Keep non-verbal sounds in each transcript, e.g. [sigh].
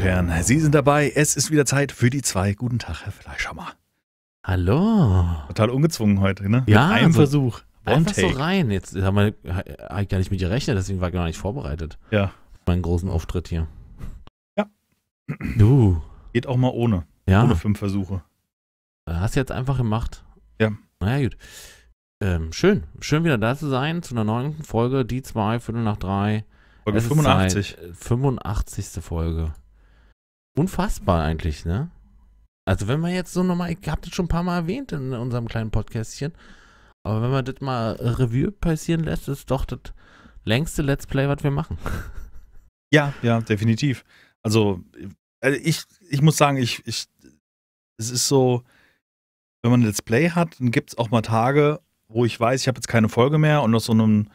und Herren, Sie sind dabei. Es ist wieder Zeit für die zwei. Guten Tag, Herr Fleischhammer. Hallo. Total ungezwungen heute, ne? Ja, Mit einem so- Versuch. One Einfach so take. rein. Jetzt haben wir hab gar nicht mit gerechnet, deswegen war ich gar nicht vorbereitet. Ja. Meinen großen Auftritt hier. Ja. Du. Geht auch mal ohne. Ja. Ohne fünf Versuche. Hast du jetzt einfach gemacht. Ja. Naja, gut. Ähm, schön. Schön wieder da zu sein zu einer neuen Folge. Die zwei, Viertel nach drei. Folge Es ist 85. Zeit, äh, 85. Folge. Unfassbar eigentlich, ne? Also wenn wir jetzt so nochmal, ich habe das schon ein paar Mal erwähnt in unserem kleinen Podcastchen, aber wenn man das mal Revue passieren lässt, ist doch das längste Let's Play, was wir machen. [laughs] Ja, ja, definitiv. Also, äh, ich, ich muss sagen, ich, ich, es ist so, wenn man ein Let's Play hat, dann gibt es auch mal Tage, wo ich weiß, ich habe jetzt keine Folge mehr und aus so einem,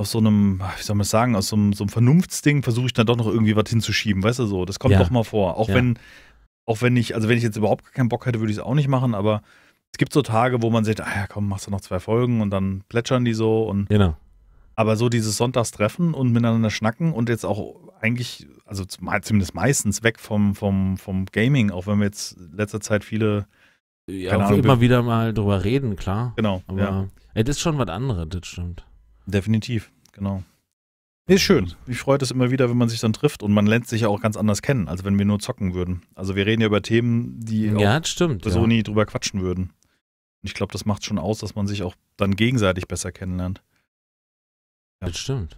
aus so einem, wie soll man sagen, aus so einem, so einem Vernunftsding versuche ich dann doch noch irgendwie was hinzuschieben, weißt du so. Das kommt Ja. doch mal vor. Auch Ja. wenn, auch wenn ich, also wenn ich jetzt überhaupt keinen Bock hätte, würde ich es auch nicht machen, aber es gibt so Tage, wo man sagt, ah ja, komm, machst du noch zwei Folgen und dann plätschern die so und Genau. aber so dieses Sonntagstreffen und miteinander schnacken und jetzt auch eigentlich, also zum- zumindest meistens weg vom, vom, vom Gaming, auch wenn wir jetzt in letzter Zeit viele, Ja, auch Ahnung, immer wieder mal drüber reden, klar. genau, Aber ja, ey, das ist schon was anderes, das stimmt. Definitiv, genau. Nee, ist schön. Mich freut es immer wieder, wenn man sich dann trifft und man lernt sich ja auch ganz anders kennen, als wenn wir nur zocken würden. Also wir reden ja über Themen, die Ja, stimmt. so ja. nie drüber quatschen würden. Und ich glaube, das macht schon aus, dass man sich auch dann gegenseitig besser kennenlernt. Ja. Das stimmt.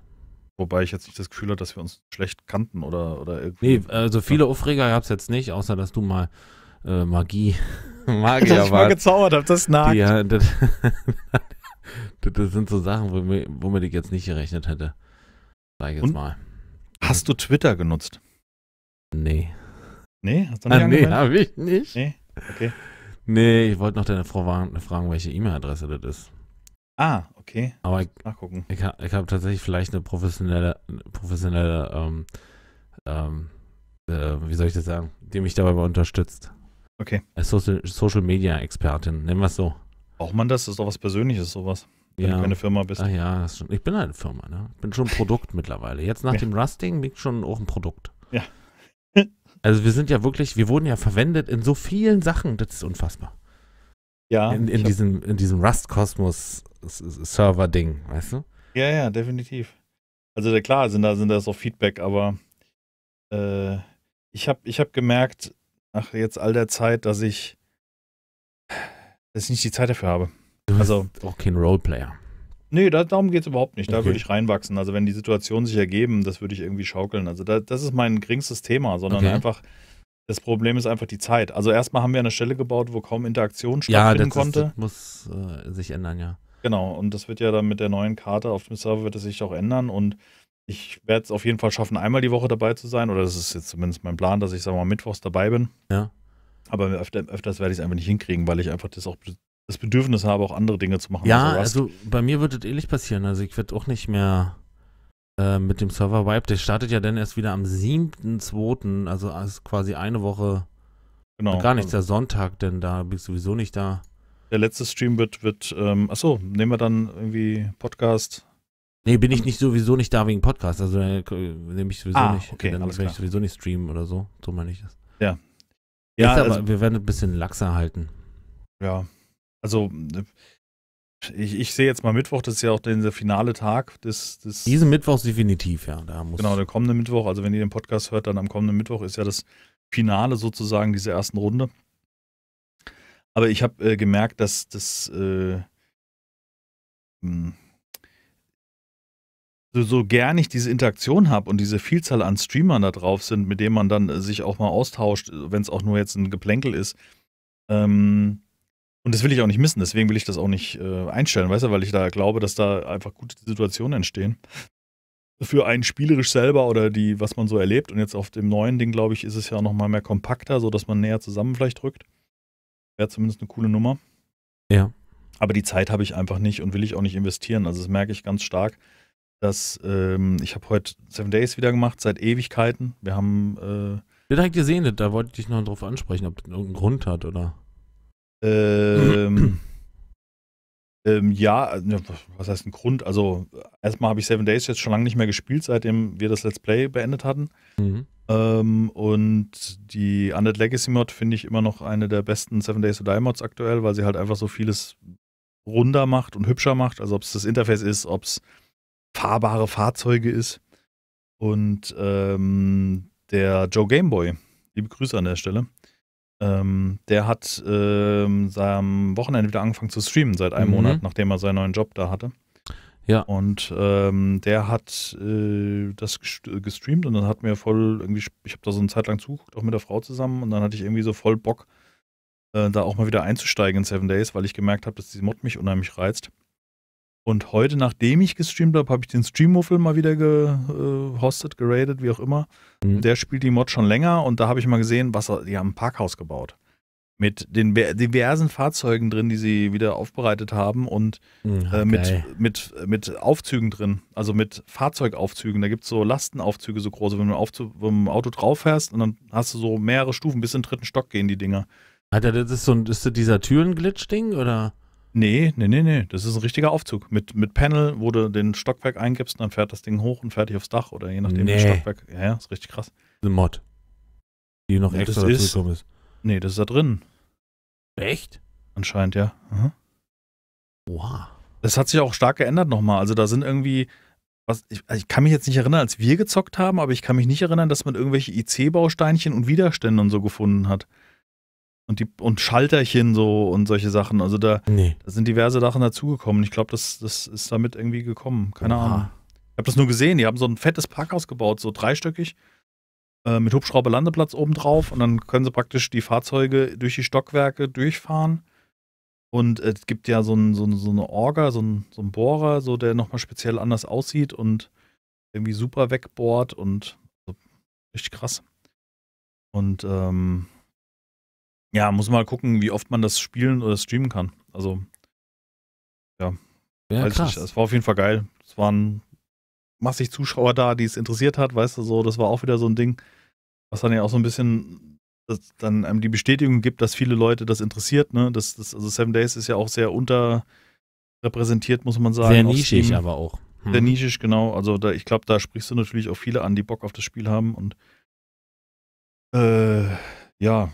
Wobei ich jetzt nicht das Gefühl habe, dass wir uns schlecht kannten oder, oder irgendwie. Nee, also viele Aufreger gab es jetzt nicht, außer dass du mal äh, Magie, [laughs] dass Magier ich mal warst. gezaubert habe, das nagt. Ja, das, [laughs] [laughs] das, sind so Sachen, womit, womit ich jetzt nicht gerechnet hätte. Sag ich jetzt Und? mal. Hast du Twitter genutzt? Nee. Nee, hast du nicht Ah, nee, habe ich nicht. Nee, okay. Nee, ich wollte noch deine Frau fragen, welche E-Mail-Adresse das ist. Ah, okay. Aber ich, Nachgucken. ich, ich habe tatsächlich vielleicht eine professionelle, professionelle, ähm, ähm, äh, wie soll ich das sagen, die mich dabei unterstützt. Okay. Als Social, Social Media Expertin, nennen wir es so. Braucht man das? Das ist doch was Persönliches, sowas. Wenn du keine Firma bist. Ah ja, schon, ich bin halt eine Firma, ne? Ich bin schon ein Produkt [laughs] mittlerweile. Jetzt nach Ja. dem Rusting bin ich schon auch ein Produkt. Ja. [laughs] Also wir sind ja wirklich, wir wurden ja verwendet in so vielen Sachen, das ist unfassbar. Ja, in, in diesem, in diesem Rust-Kosmos-Server-Ding, weißt du? ja, ja, definitiv. Also klar sind da, sind da so Feedback, aber äh, ich habe ich hab gemerkt, nach jetzt all der Zeit, dass ich, dass ich nicht die Zeit dafür habe. Du Also- bist auch kein Roleplayer. Nee, da, darum geht es überhaupt nicht. Da Okay. würde ich reinwachsen. Also wenn die Situationen sich ergeben, das würde ich irgendwie schaukeln. Also da, das ist mein geringstes Thema, sondern Okay. einfach, das Problem ist einfach die Zeit. Also erstmal haben wir eine Stelle gebaut, wo kaum Interaktion Ja, stattfinden das, ist, konnte. das muss äh, sich ändern, ja. Genau, und das wird ja dann mit der neuen Karte auf dem Server wird es sich auch ändern und ich werde es auf jeden Fall schaffen, einmal die Woche dabei zu sein, oder das ist jetzt zumindest mein Plan, dass ich, sagen wir mal, mittwochs dabei bin. Ja. Aber öfter, öfters werde ich es einfach nicht hinkriegen, weil ich einfach das auch das Bedürfnis habe, auch andere Dinge zu machen. Ja, Rust. also bei mir wird es ähnlich passieren. Also ich werde auch nicht mehr äh, mit dem Server Vibe, der startet ja dann erst wieder am 7.2., also als quasi eine Woche, genau. gar nicht Also der Sonntag, denn da bin ich sowieso nicht da. der letzte Stream wird, wird ähm, achso, nehmen wir dann irgendwie Podcast. Nee, bin ich nicht sowieso nicht da wegen Podcast, also äh, nehme ich sowieso Ah, nicht. okay, dann werde ich sowieso nicht streamen oder so, so meine ich das. Ja, Ist aber, also, wir werden ein bisschen laxer halten. ja. Also ich, ich sehe jetzt mal Mittwoch, das ist ja auch der, der finale Tag des, des Diesen Mittwoch definitiv, ja. Da muss Genau, der kommende Mittwoch, also wenn ihr den Podcast hört, dann am kommenden Mittwoch ist ja das Finale sozusagen dieser ersten Runde. Aber ich habe äh, gemerkt, dass das äh, mh, so, so gern ich diese Interaktion habe und diese Vielzahl an Streamern da drauf sind, mit denen man dann äh, sich auch mal austauscht, wenn es auch nur jetzt ein Geplänkel ist. Ähm, und das will ich auch nicht missen, deswegen will ich das auch nicht äh, einstellen, weißt du, weil ich da glaube, dass da einfach gute Situationen entstehen für einen spielerisch selber oder die, was man so erlebt. Und jetzt auf dem neuen Ding, glaube ich, ist es ja noch mal mehr kompakter, sodass man näher zusammen vielleicht rückt. Wäre zumindest eine coole Nummer. Ja. Aber die Zeit habe ich einfach nicht und will ich auch nicht investieren. Also das merke ich ganz stark, dass ähm, ich habe heute Seven Days wieder gemacht, seit Ewigkeiten. Wir haben äh, habe ich gesehen, da wollte ich dich noch drauf ansprechen, ob das irgendeinen Grund hat oder. ähm, [clears throat] Ähm, ja, was heißt ein Grund? Also, erstmal habe ich Seven Days jetzt schon lange nicht mehr gespielt, seitdem wir das Let's Play beendet hatten. Mhm. Ähm, und die Undead Legacy Mod finde ich immer noch eine der besten Seven Days to Die Mods aktuell, weil sie halt einfach so vieles runder macht und hübscher macht. Also, ob es das Interface ist, ob es fahrbare Fahrzeuge ist. Und ähm, der Joe Gameboy, liebe Grüße an der Stelle, ähm, der hat ähm, am Wochenende wieder angefangen zu streamen, seit einem Mhm. Monat, nachdem er seinen neuen Job da hatte. Ja. Und ähm, der hat äh, das gest- gestreamt und dann hat mir voll irgendwie, ich habe da so eine Zeit lang zugeguckt, auch mit der Frau zusammen und dann hatte ich irgendwie so voll Bock, äh, da auch mal wieder einzusteigen in Seven Days, weil ich gemerkt habe, dass die Mod mich unheimlich reizt. Und heute, nachdem ich gestreamt habe, habe ich den Streammuffel mal wieder gehostet, geradet, wie auch immer. Mhm. Der spielt die Mod schon länger und da habe ich mal gesehen, was die haben ein Parkhaus gebaut. Mit den diversen Fahrzeugen drin, die sie wieder aufbereitet haben und Mhm, äh, mit, mit, mit Aufzügen drin, also mit Fahrzeugaufzügen. Da gibt es so Lastenaufzüge, so große, wenn du du im Auto drauf fährst und dann hast du so mehrere Stufen, bis in den dritten Stock gehen die Dinger. Alter, das ist so ein, ist das dieser Türenglitch-Ding oder? Nee, nee, nee, nee. Das ist ein richtiger Aufzug. Mit, mit Panel, wo du den Stockwerk eingibst, dann fährt das Ding hoch und fertig aufs Dach oder je nachdem, Nee. Stockwerk. Ja, ja, ist richtig krass. Eine Mod. Die noch extra das ist- dazugekommen ist. Nee, das ist da drin. Echt? Anscheinend, ja. Mhm. Wow. Das hat sich auch stark geändert nochmal. Also da sind irgendwie, was, ich, also ich kann mich jetzt nicht erinnern, als wir gezockt haben, aber ich kann mich nicht erinnern, dass man irgendwelche IC-Bausteinchen und Widerstände und so gefunden hat. Und, die, und Schalterchen so und solche Sachen. Also da, Nee. da sind diverse Sachen dazugekommen. Ich glaube, das, das ist damit irgendwie gekommen. Keine Oha. Ahnung. Ich habe das nur gesehen. Die haben so ein fettes Parkhaus gebaut, so dreistöckig, äh, mit Hubschrauber-Landeplatz oben drauf. Und dann können sie praktisch die Fahrzeuge durch die Stockwerke durchfahren. Und es gibt ja so, ein, so, so eine Orga, so ein, so ein Bohrer, so der nochmal speziell anders aussieht und irgendwie super wegbohrt und so, richtig krass. Und ähm, ja, muss mal gucken, wie oft man das spielen oder streamen kann. Also, Ja, weiß krass. es war auf jeden Fall geil. Es waren massig Zuschauer da, die es interessiert hat, weißt du, so, das war auch wieder so ein Ding, was dann ja auch so ein bisschen dann einem die Bestätigung gibt, dass viele Leute das interessiert, ne? Das, das, also Seven Days ist ja auch sehr unterrepräsentiert, muss man sagen. Sehr nischig, aber auch. Hm. Sehr nischig, genau. Also da, ich glaube, da sprichst du natürlich auch viele an, die Bock auf das Spiel haben und äh, ja,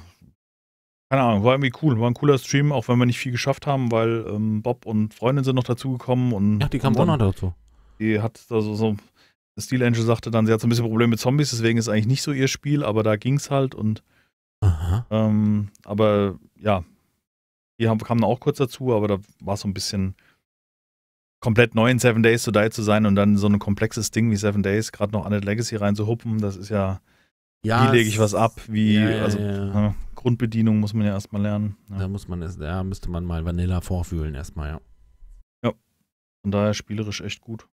keine Ahnung, war irgendwie cool. War ein cooler Stream, auch wenn wir nicht viel geschafft haben, weil ähm, Bob und Freundin sind noch dazugekommen und Ja, die kam und auch noch dazu. die hat also so, Steel Angel sagte dann, sie hat so ein bisschen Probleme mit Zombies, deswegen ist eigentlich nicht so ihr Spiel, aber da ging's halt und Aha. ähm, aber ja, die haben, kamen auch kurz dazu, aber da war es so ein bisschen komplett neu in Seven Days to Die zu sein und dann so ein komplexes Ding wie Seven Days, gerade noch an Legacy reinzuhuppen, das ist ja, Ja, wie lege ich was ab, wie, Ja, ja, also ja. ja, Grundbedienung muss man ja erstmal lernen. Ja. Da muss man es, da müsste man mal Vanilla vorfühlen erstmal, ja. Von daher spielerisch echt gut.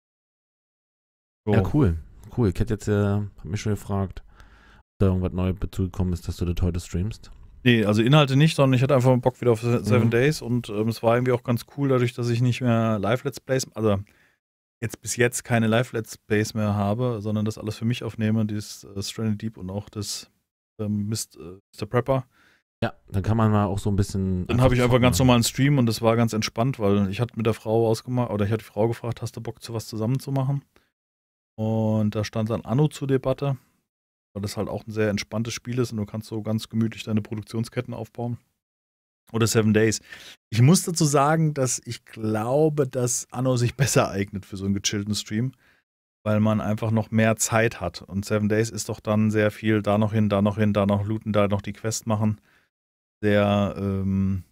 So. Ja, cool. Cool. Ich hätte jetzt, äh, hab mich schon gefragt, ob da irgendwas Neues dazugekommen ist, dass du das heute streamst. Nee, also Inhalte nicht, sondern ich hatte einfach Bock wieder auf Se- Seven Mhm. Days und ähm, es war irgendwie auch ganz cool, dadurch, dass ich nicht mehr Live-Let's Plays, also jetzt bis jetzt keine Live-Let's Plays mehr habe, sondern das alles für mich aufnehme, dieses äh, Stranded Deep und auch das ähm, Mist, äh, Mr. Prepper. Ja, dann kann man mal auch so ein bisschen. Dann habe ich einfach ganz normal einen Stream und das war ganz entspannt, weil ich hatte mit der Frau ausgemacht, oder ich hatte die Frau gefragt, hast du Bock, zu was zusammen zu machen? Und da stand dann Anno zur Debatte, weil das halt auch ein sehr entspanntes Spiel ist und du kannst so ganz gemütlich deine Produktionsketten aufbauen. Oder Seven Days. Ich muss dazu sagen, dass ich glaube, dass Anno sich [laughs] besser eignet für so einen gechillten Stream, weil man einfach noch mehr Zeit hat. Und Seven Days ist doch dann sehr viel da noch hin, da noch hin, da noch looten, da noch die Quest machen. Sehr ähm,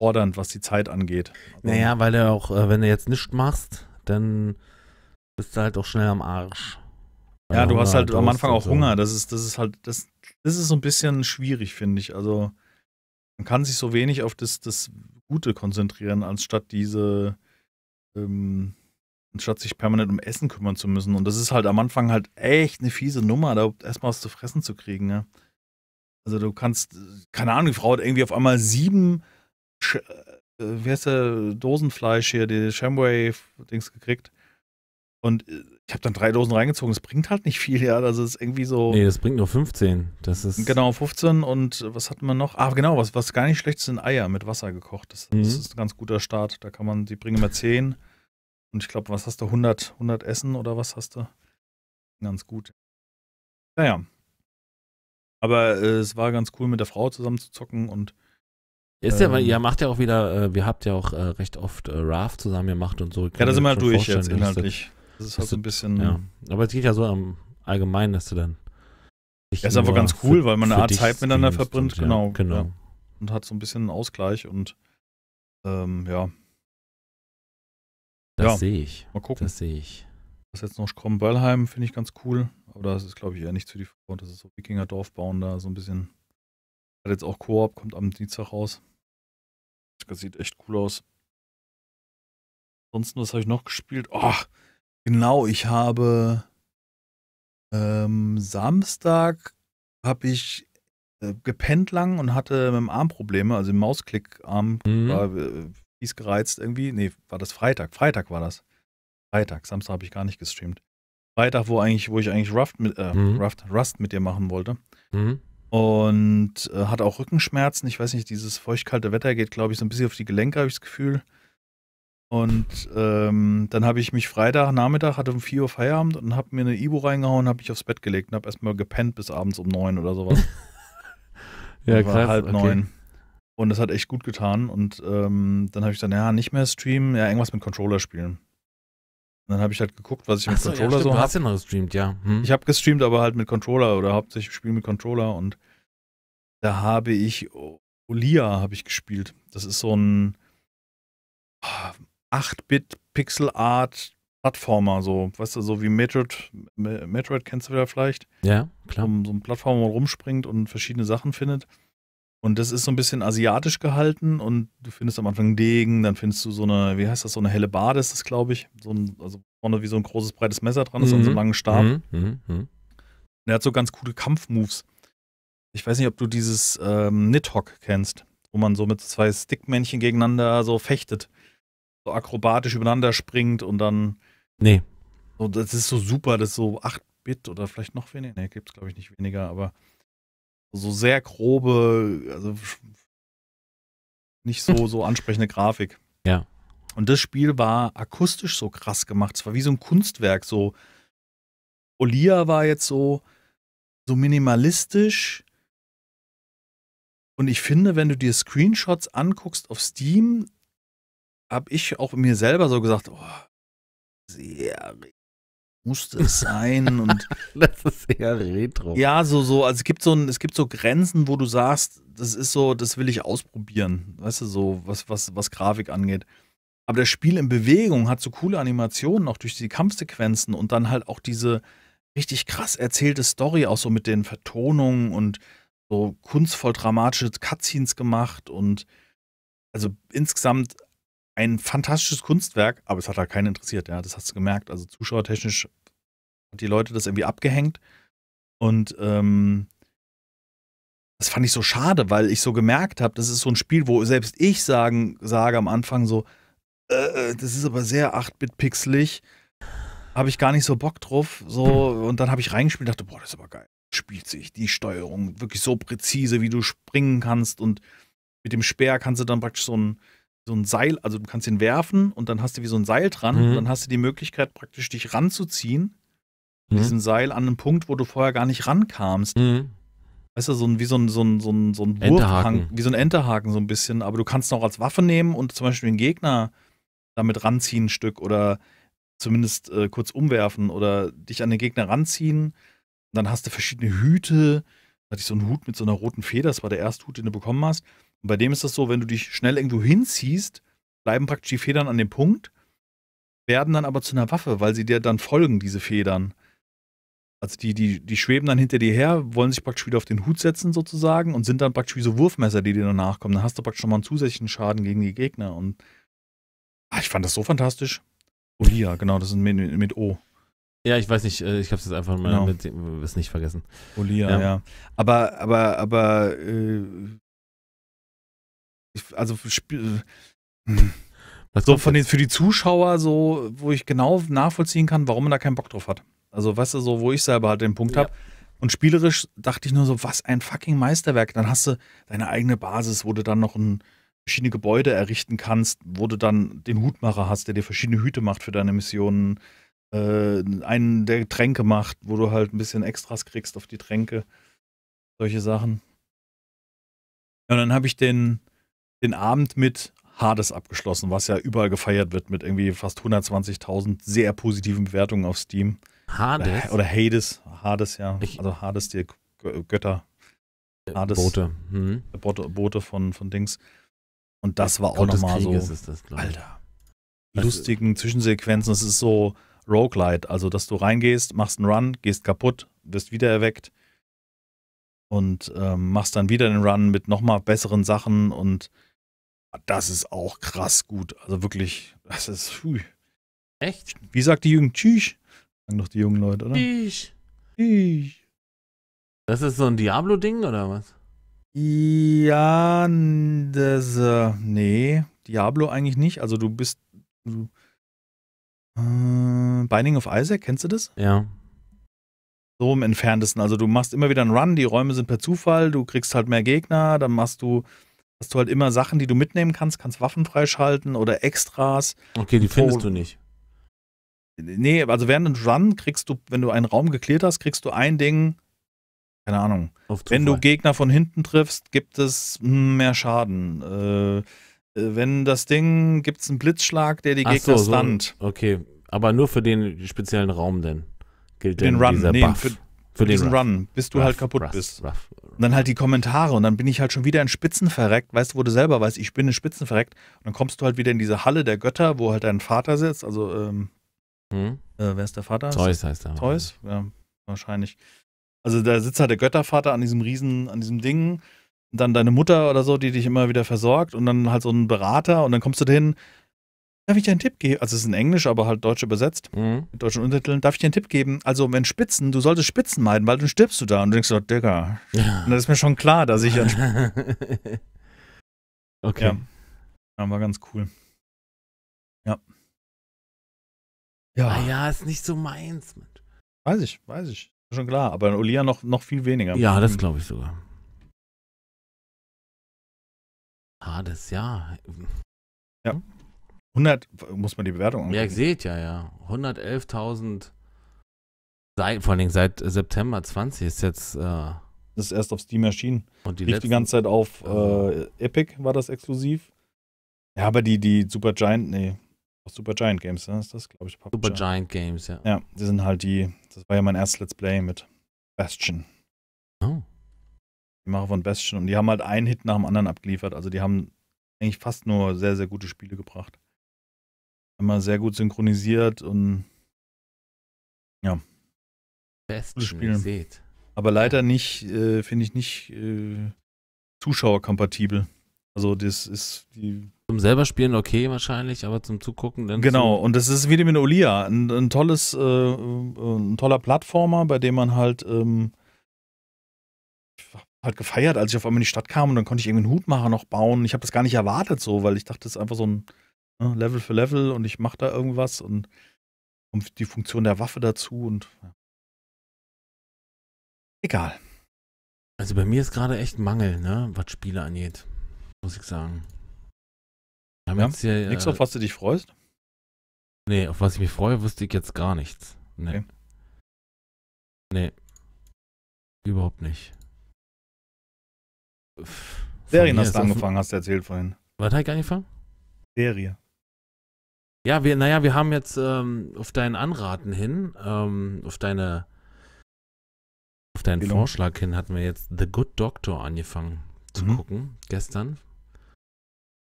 fordernd, was die Zeit angeht. Also, Naja, weil du auch, äh, wenn du jetzt nichts machst, dann bist du halt auch schnell am Arsch. Ja, du hast halt am Durst Anfang auch. Hunger. Das ist, das ist halt, das, das ist so ein bisschen schwierig, finde ich. Also, man kann sich so wenig auf das, das Gute konzentrieren, anstatt diese, ähm, anstatt sich permanent um Essen kümmern zu müssen. Und das ist halt am Anfang halt echt eine fiese Nummer, da erstmal was zu fressen zu kriegen, ja. Also du kannst, keine Ahnung, die Frau hat irgendwie auf einmal sieben, Sch äh, wie heißt der, Dosenfleisch hier, die Shamway-Dings gekriegt. Und äh, ich habe dann drei Dosen reingezogen. Das bringt halt nicht viel, ja. Das ist irgendwie so. Nee, das bringt nur 15. Das ist. Genau, 15 und was hat man noch? Ah, genau, was, was gar nicht schlecht ist, sind Eier mit Wasser gekocht. Das, Mhm. das ist ein ganz guter Start. Da kann man, die bringen immer 10. Und ich glaube, was hast du? 100, 100 Essen oder was hast du? Ganz gut. Naja. Aber äh, es war ganz cool, mit der Frau zusammen zu zocken und Ist ja, weil Ähm. ihr macht ja auch wieder, äh, wir habt ja auch äh, recht oft äh, Raft zusammen gemacht und so. Ja, da sind wir durch jetzt inhaltlich. Das ist halt so ein bisschen. Ja. Aber es geht ja so am Allgemeinen, dass du dann. Ja, ist einfach ganz cool, für- weil man eine Art Zeit miteinander verbringt, genau, Genau. ja. und hat so ein bisschen einen Ausgleich und ähm, ja, Das Ja. sehe ich. mal gucken. Das sehe ich. Was jetzt noch kommt, Böllheim finde ich ganz cool. Aber das ist, glaube ich, eher nicht für die Frau. Das ist so Wikinger-Dorf bauen da so ein bisschen. Hat jetzt auch Koop, kommt am Dienstag raus. Das sieht echt cool aus. Ansonsten, was habe ich noch gespielt? Oh, genau, ich habe ähm, Samstag habe ich äh, gepennt lang und hatte mit dem Arm Probleme, also im Mausklick-Arm Mhm. war äh, fies gereizt irgendwie. Nee, war das Freitag? Freitag war das. Freitag, Samstag habe ich gar nicht gestreamt. Freitag, wo eigentlich, wo ich eigentlich Rust mit, äh, Mhm. Rust, Rust mit dir machen wollte. Mhm. Und äh, hatte auch Rückenschmerzen. Ich weiß nicht, dieses feuchtkalte Wetter geht, glaube ich, so ein bisschen auf die Gelenke, habe ich das Gefühl. Und ähm, dann habe ich mich Freitag Nachmittag, hatte um 4 Uhr Feierabend und habe mir eine Ibu reingehauen, habe mich aufs Bett gelegt und habe erstmal gepennt bis abends um 9 oder sowas. [laughs] Ja, war krass. halb okay. neun. Und das hat echt gut getan. Und ähm, dann habe ich dann, ja, nicht mehr streamen, ja, irgendwas mit Controller spielen. Und dann habe ich halt geguckt, was ich mit Achso, ja, Controller stimmt, so du habe. hast ja noch gestreamt, ja. Hm. Ich habe gestreamt, aber halt mit Controller oder hauptsächlich Spiel mit Controller und da habe ich Olia habe ich gespielt. Das ist so ein 8-Bit Pixel Art Plattformer, so, weißt du, so wie Metroid, Me- Metroid kennst du ja vielleicht, ja, so, klar. ein- so ein Plattformer, wo man rumspringt und verschiedene Sachen findet. Und das ist so ein bisschen asiatisch gehalten und du findest am Anfang einen Degen, dann findest du so eine, wie heißt das, so eine helle Bade ist das, glaube ich. So ein, also vorne wie so ein großes breites Messer dran ist an so einem Mhm. langen Stab. Mhm. Mhm. Mhm. Und er hat so ganz coole Kampfmoves. Ich weiß nicht, ob du dieses ähm, Nidhogg kennst, wo man so mit zwei Stickmännchen gegeneinander so fechtet. So akrobatisch übereinander springt und dann. Nee. So, das ist so super, das ist so 8-Bit oder vielleicht noch weniger. Nee, gibt es glaube ich nicht weniger, aber so sehr grobe, also nicht so, so ansprechende Grafik. [laughs] Ja. Und das Spiel war akustisch so krass gemacht. Es war wie so ein Kunstwerk. So Olia war jetzt so, so minimalistisch. Und ich finde, wenn du dir Screenshots anguckst auf Steam, habe ich auch mir selber so gesagt, oh, sehr musste es sein. [laughs] Und Das ist eher Retro. ja, so, so, also es gibt so ein, es gibt so Grenzen, wo du sagst, das ist so, das will ich ausprobieren. Weißt du, so, was, was, was Grafik angeht. Aber das Spiel in Bewegung hat so coole Animationen, auch durch die Kampfsequenzen und dann halt auch diese richtig krass erzählte Story, auch so mit den Vertonungen und so kunstvoll dramatische Cutscenes gemacht und also insgesamt ein fantastisches Kunstwerk, aber es hat halt keinen interessiert, ja, das hast du gemerkt. Also zuschauertechnisch hat die Leute das irgendwie abgehängt und ähm, das fand ich so schade, weil ich so gemerkt habe, das ist so ein Spiel, wo selbst ich sagen, sage am Anfang so, äh, das ist aber sehr 8-Bit-pixelig, habe ich gar nicht so Bock drauf, so und dann habe ich reingespielt, dachte, boah, das ist aber geil. Spielt sich die Steuerung wirklich so präzise, wie du springen kannst und mit dem Speer kannst du dann praktisch so ein so ein Seil, also du kannst ihn werfen und dann hast du wie so ein Seil dran Mhm. und dann hast du die Möglichkeit praktisch dich ranzuziehen mit Mhm. diesem Seil an einen Punkt, wo du vorher gar nicht rankamst. Mhm. Weißt du, so ein, wie so ein, so ein, so ein, so ein. Wurfhang, wie so ein Enterhaken so ein bisschen, aber du kannst ihn auch als Waffe nehmen und zum Beispiel den Gegner damit ranziehen ein Stück oder zumindest äh, kurz umwerfen oder dich an den Gegner ranziehen. Dann hast du verschiedene Hüte. Da hatte ich so einen Hut mit so einer roten Feder, das war der erste Hut, den du bekommen hast. Und bei dem ist das so, wenn du dich schnell irgendwo hinziehst, bleiben praktisch die Federn an dem Punkt, werden dann aber zu einer Waffe, weil sie dir dann folgen, diese Federn. Also die, die, die schweben dann hinter dir her, wollen sich praktisch wieder auf den Hut setzen sozusagen und sind dann praktisch wie so Wurfmesser, die dir danach kommen. Dann hast du praktisch schon mal einen zusätzlichen Schaden gegen die Gegner. Und ah, ich fand das so fantastisch. Olia, genau, das ist mit, mit O. Ja, ich weiß nicht, äh, ich hab's jetzt einfach mal Genau. mit, ist nicht vergessen. Olia, Ja. ja. Aber, aber, aber, äh, ich, also, Spiel, So von den, für die Zuschauer, so, wo ich genau nachvollziehen kann, warum man da keinen Bock drauf hat. Also, weißt du, so, wo ich selber halt den Punkt Ja. habe. Und spielerisch dachte ich nur so, was ein fucking Meisterwerk. Dann hast du deine eigene Basis, wo du dann noch ein, verschiedene Gebäude errichten kannst, wo du dann den Hutmacher hast, der dir verschiedene Hüte macht für deine Missionen. Äh, einen, der Tränke macht, wo du halt ein bisschen Extras kriegst auf die Tränke. Solche Sachen. Und dann habe ich den, den Abend mit Hades abgeschlossen, was ja überall gefeiert wird mit irgendwie fast 120.000 sehr positiven Bewertungen auf Steam. Hades? Oder Hades, Hades, ja. Ich- also Hades, die Gö- Götter, Hades. Boote. Hm. Boote, Boote von, von Dings. Und das war auch nochmal so, ist das. Alter, lustigen Zwischensequenzen. Es ist so Roguelite, also dass du reingehst, machst einen Run, gehst kaputt, wirst wieder erweckt und ähm, machst dann wieder einen Run mit nochmal besseren Sachen und das ist auch krass gut. Also wirklich, das ist, pfui. Echt? wie sagt die Jugend? Tschüss. Sagen doch die jungen Leute, oder? Ich. Tschüss. Das ist so ein Diablo-Ding oder was? Ja, das, äh, nee, Diablo eigentlich nicht. Also du bist, du, äh, Binding of Isaac, kennst du das? Ja. So im entferntesten. Also du machst immer wieder einen Run, die Räume sind per Zufall, du kriegst halt mehr Gegner, dann machst du, hast du halt immer Sachen, die du mitnehmen kannst, kannst Waffen freischalten oder Extras. Okay, die findest du nicht. Nee, also während einem Run kriegst du, wenn du einen Raum geklärt hast, kriegst du ein Ding, keine Ahnung. Wenn du. Gegner von hinten triffst, gibt es mehr Schaden. Äh, äh, wenn das Ding, gibt es einen Blitzschlag, der die Ach Gegner so, so. stunt. Okay, aber nur für den speziellen Raum denn. Gilt Den Run, dieser nee, Buff. für- für, diesen Ruff. Run, bis du Ruff, halt kaputt Ruff, bist. Und dann halt die Kommentare und dann bin ich halt schon wieder in Spitzen verreckt. Weißt du, wo du selber weißt, ich bin in Spitzen verreckt. Und dann kommst du halt wieder in diese Halle der Götter, wo halt dein Vater sitzt. Also, ähm, Hm? äh, wer ist der Vater? Zeus heißt er. Zeus? Ja, wahrscheinlich. Also da sitzt halt der Göttervater an diesem Riesen, an diesem Ding. Und dann deine Mutter oder so, die dich immer wieder versorgt. Und dann halt so ein Berater. Und dann kommst du dahin. Darf ich dir einen Tipp geben? Also es ist in Englisch, aber halt deutsch übersetzt. Hm? Mit deutschen Untertiteln. Darf ich dir einen Tipp geben? Also wenn Spitzen, du solltest Spitzen meiden, weil dann stirbst du da. Und du denkst so, Digga. Und das ist mir schon klar, dass ich [laughs] okay. Ja. ja, war ganz cool. Ja. Ja, Ah ja, ist nicht so meins. Mensch. weiß ich, weiß ich. Schon klar, aber in Olia noch, noch viel weniger. Ja, das glaube ich sogar. Hades, ja. 100, muss man die Bewertung angucken. Ja, ihr seht ja, ja. 111.000 seit, vor Dingen seit September 20 ist jetzt äh, Das ist erst auf Steam erschienen. und die Lief letzten, die ganze Zeit auf äh, Epic, war das exklusiv. Ja, aber die, die Super Giant, nee, Super Giant Games, ne, ist das, glaube ich, Super Publisher. Giant Games, ja. Ja, die sind halt die, das war ja mein erstes Let's Play mit Bastion. Oh. Die Macher von Bastion. Und die haben halt einen Hit nach dem anderen abgeliefert. Also die haben eigentlich fast nur sehr, sehr gute Spiele gebracht. Immer sehr gut synchronisiert und Best Spiel. ihr seht. aber leider nicht, äh, finde ich nicht äh, zuschauerkompatibel. Also das ist die. Zum selber spielen okay wahrscheinlich, aber zum Zugucken dann Genau, zu, und das ist wie mit Olia. Ein, ein tolles, äh, ein toller Plattformer, bei dem man halt ähm, halt gefeiert, als ich auf einmal in die Stadt kam und dann konnte ich irgendwie einen Hutmacher noch bauen. Ich habe das gar nicht erwartet so, weil ich dachte, das ist einfach so ein ne, Level für Level und ich mache da irgendwas und kommt die Funktion der Waffe dazu und ja. egal. Also bei mir ist gerade echt Mangel, ne, was Spiele angeht. Muss ich sagen. Ja, hier, Nix, äh, auf was du dich freust? Nee, auf was ich mich freue, wusste ich jetzt gar nichts. Nee. Okay. Nee. Überhaupt nicht. Serien hast du angefangen, hast du erzählt vorhin. Was hat ich angefangen? Serie. Ja, wir, naja, wir haben jetzt ähm, auf dein Anraten hin, ähm, auf deine, auf deinen Empfehlung. Vorschlag hin, hatten wir jetzt The Good Doctor angefangen zu Mhm. gucken, gestern.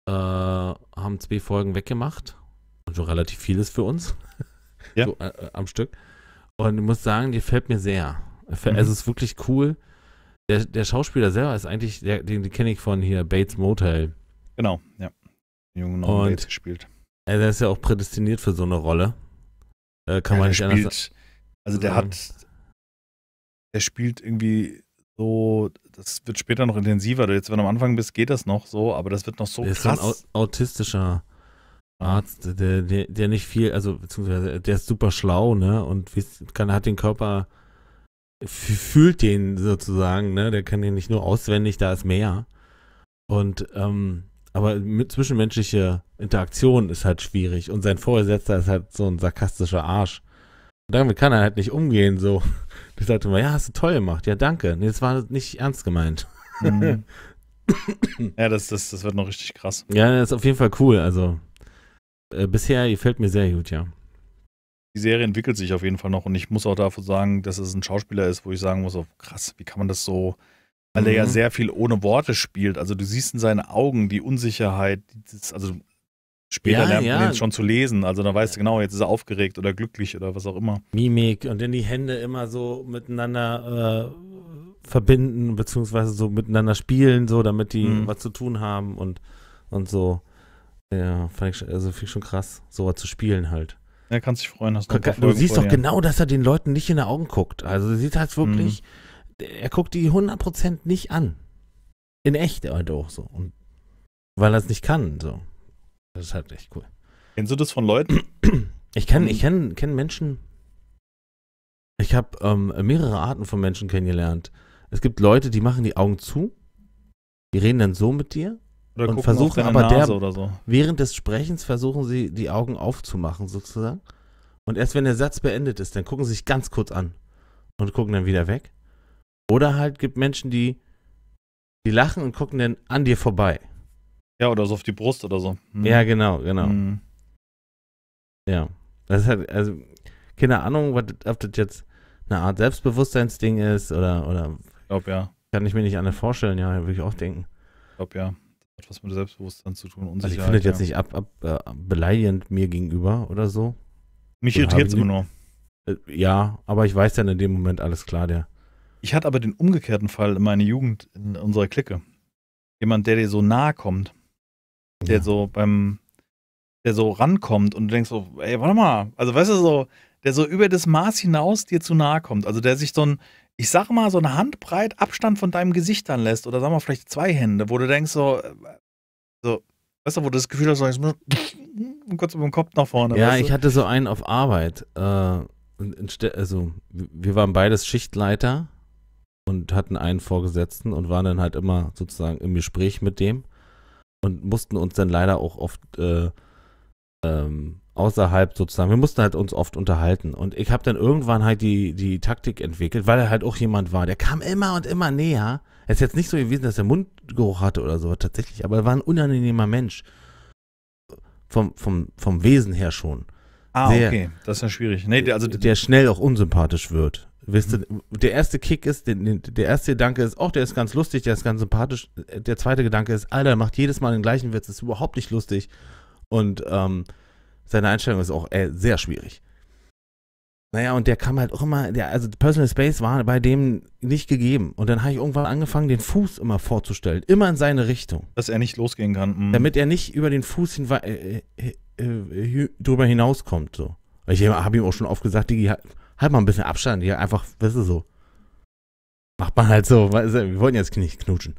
Äh, haben zwei Folgen weggemacht. Und schon relativ vieles für uns. Ja. So, äh, äh, am Stück. Und ich muss sagen, die gefällt mir sehr. Mhm. Also es ist wirklich cool. Der, der Schauspieler selber ist eigentlich, der, den, den kenne ich von hier, Bates Motel. Genau, ja. Jungen Bates gespielt. Also der ist ja auch prädestiniert für so eine Rolle. Äh, kann Ja, man nicht anders spielt, also der sagen. hat, der spielt irgendwie so, das wird später noch intensiver. Jetzt, wenn du am Anfang bist, geht das noch so, aber das wird noch so Der ist so ein autistischer Arzt, der, der, der nicht viel, also beziehungsweise der ist super schlau, ne? Und kann, hat den Körper, fühlt den sozusagen, ne? Der kann den nicht nur auswendig, da ist mehr. Und ähm, aber mit zwischenmenschliche Interaktion ist halt schwierig. Und sein Vorgesetzter ist halt so ein sarkastischer Arsch. Und damit kann er halt nicht umgehen, so. [laughs] Ich sagte immer, ja, hast du toll gemacht. Ja, danke. Nee, das war nicht ernst gemeint. Mhm. [laughs] ja, das, das, das wird noch richtig krass. Ja, das ist auf jeden Fall cool. Also, äh, bisher gefällt mir sehr gut, ja. Die Serie entwickelt sich auf jeden Fall noch und ich muss auch davon sagen, dass es ein Schauspieler ist, wo ich sagen muss, oh, krass, wie kann man das so weil mhm. er ja mhm. sehr viel ohne Worte spielt. Also du siehst in seinen Augen die Unsicherheit, das, also später ja, lernt man ja. den schon zu lesen. Also da weißt du genau, jetzt ist er aufgeregt oder glücklich oder was auch immer. Mimik und dann die Hände immer so miteinander äh, verbinden, beziehungsweise so miteinander spielen, so damit die mhm. was zu tun haben und, und so. Ja, fand ich, also finde ich schon krass, sowas zu spielen halt. Er kann sich freuen, hast du Du siehst doch genau, dass er den Leuten nicht in die Augen guckt. Also du siehst halt wirklich, mhm er guckt die 100% nicht an. In echt halt auch so. Und weil er es nicht kann, so. Das ist halt echt cool. Kennst du das von Leuten? [clears throat] Ich kenne ich kenn, kenn Menschen. Ich habe ähm, mehrere Arten von Menschen kennengelernt. Es gibt Leute, die machen die Augen zu, die reden dann so mit dir oder und versuchen aber der, so. während des Sprechens versuchen sie die Augen aufzumachen sozusagen. Und erst wenn der Satz beendet ist, dann gucken sie sich ganz kurz an und gucken dann wieder weg. Oder halt gibt Menschen, die, die lachen und gucken dann an dir vorbei. Ja, oder so auf die Brust oder so. Hm. Ja, genau, genau. Hm. Ja. Das ist halt, also, keine Ahnung, ob das jetzt eine Art Selbstbewusstseinsding ist oder, oder. Ich glaube, ja. Kann ich mir nicht anders vorstellen, ja, würde ich auch denken. Ich glaube, ja. Das hat was mit Selbstbewusstsein zu tun. Also ich finde das jetzt nicht ab, ab, äh, beleidigend mir gegenüber oder so. Mich irritiert es immer nur. Äh, ja, aber ich weiß dann in dem Moment alles klar, der ich hatte aber den umgekehrten Fall in meiner Jugend in unserer Clique. Jemand, der dir so nahe kommt. Der ja. so beim, der so rankommt und du denkst so, ey, warte mal. Also weißt du so, der so über das Maß hinaus dir zu nahe kommt. Also der sich so ein, ich sag mal, so eine Handbreit Abstand von deinem Gesicht dann lässt. Oder sag mal, vielleicht zwei Hände, wo du denkst so, so, weißt du, wo du das Gefühl hast, so, ich muss [laughs] kurz über den Kopf nach vorne. Ja, ich du? hatte so einen auf Arbeit. Äh, also, wir waren beides Schichtleiter und hatten einen Vorgesetzten und waren dann halt immer sozusagen im Gespräch mit dem und mussten uns dann leider auch oft äh, ähm, außerhalb sozusagen, wir mussten halt uns oft unterhalten und ich habe dann irgendwann halt die, die Taktik entwickelt, weil er halt auch jemand war, der kam immer und immer näher. Es ist jetzt nicht so gewesen, dass er Mundgeruch hatte oder so tatsächlich, aber er war ein unangenehmer Mensch. Vom, vom, vom Wesen her schon. Ah, Sehr, okay, das ist ja schwierig. Nee, der, also, der schnell auch unsympathisch wird. Wisst ihr, der erste Kick ist, der erste Gedanke ist, oh, der ist ganz lustig, der ist ganz sympathisch. Der zweite Gedanke ist, Alter, er macht jedes Mal den gleichen Witz, ist überhaupt nicht lustig. Und ähm, seine Einstellung ist auch äh, sehr schwierig. Naja, und der kam halt auch immer, der, also Personal Space war bei dem nicht gegeben. Und dann habe ich irgendwann angefangen, den Fuß immer vorzustellen, immer in seine Richtung. Dass er nicht losgehen kann. Mhm. Damit er nicht über den Fuß hin, äh, äh, äh, drüber hinauskommt. So. Ich habe ihm auch schon oft gesagt, Digi, halt mal ein bisschen Abstand hier, einfach, weißt du, so. Macht man halt so, wir wollten jetzt nicht knutschen.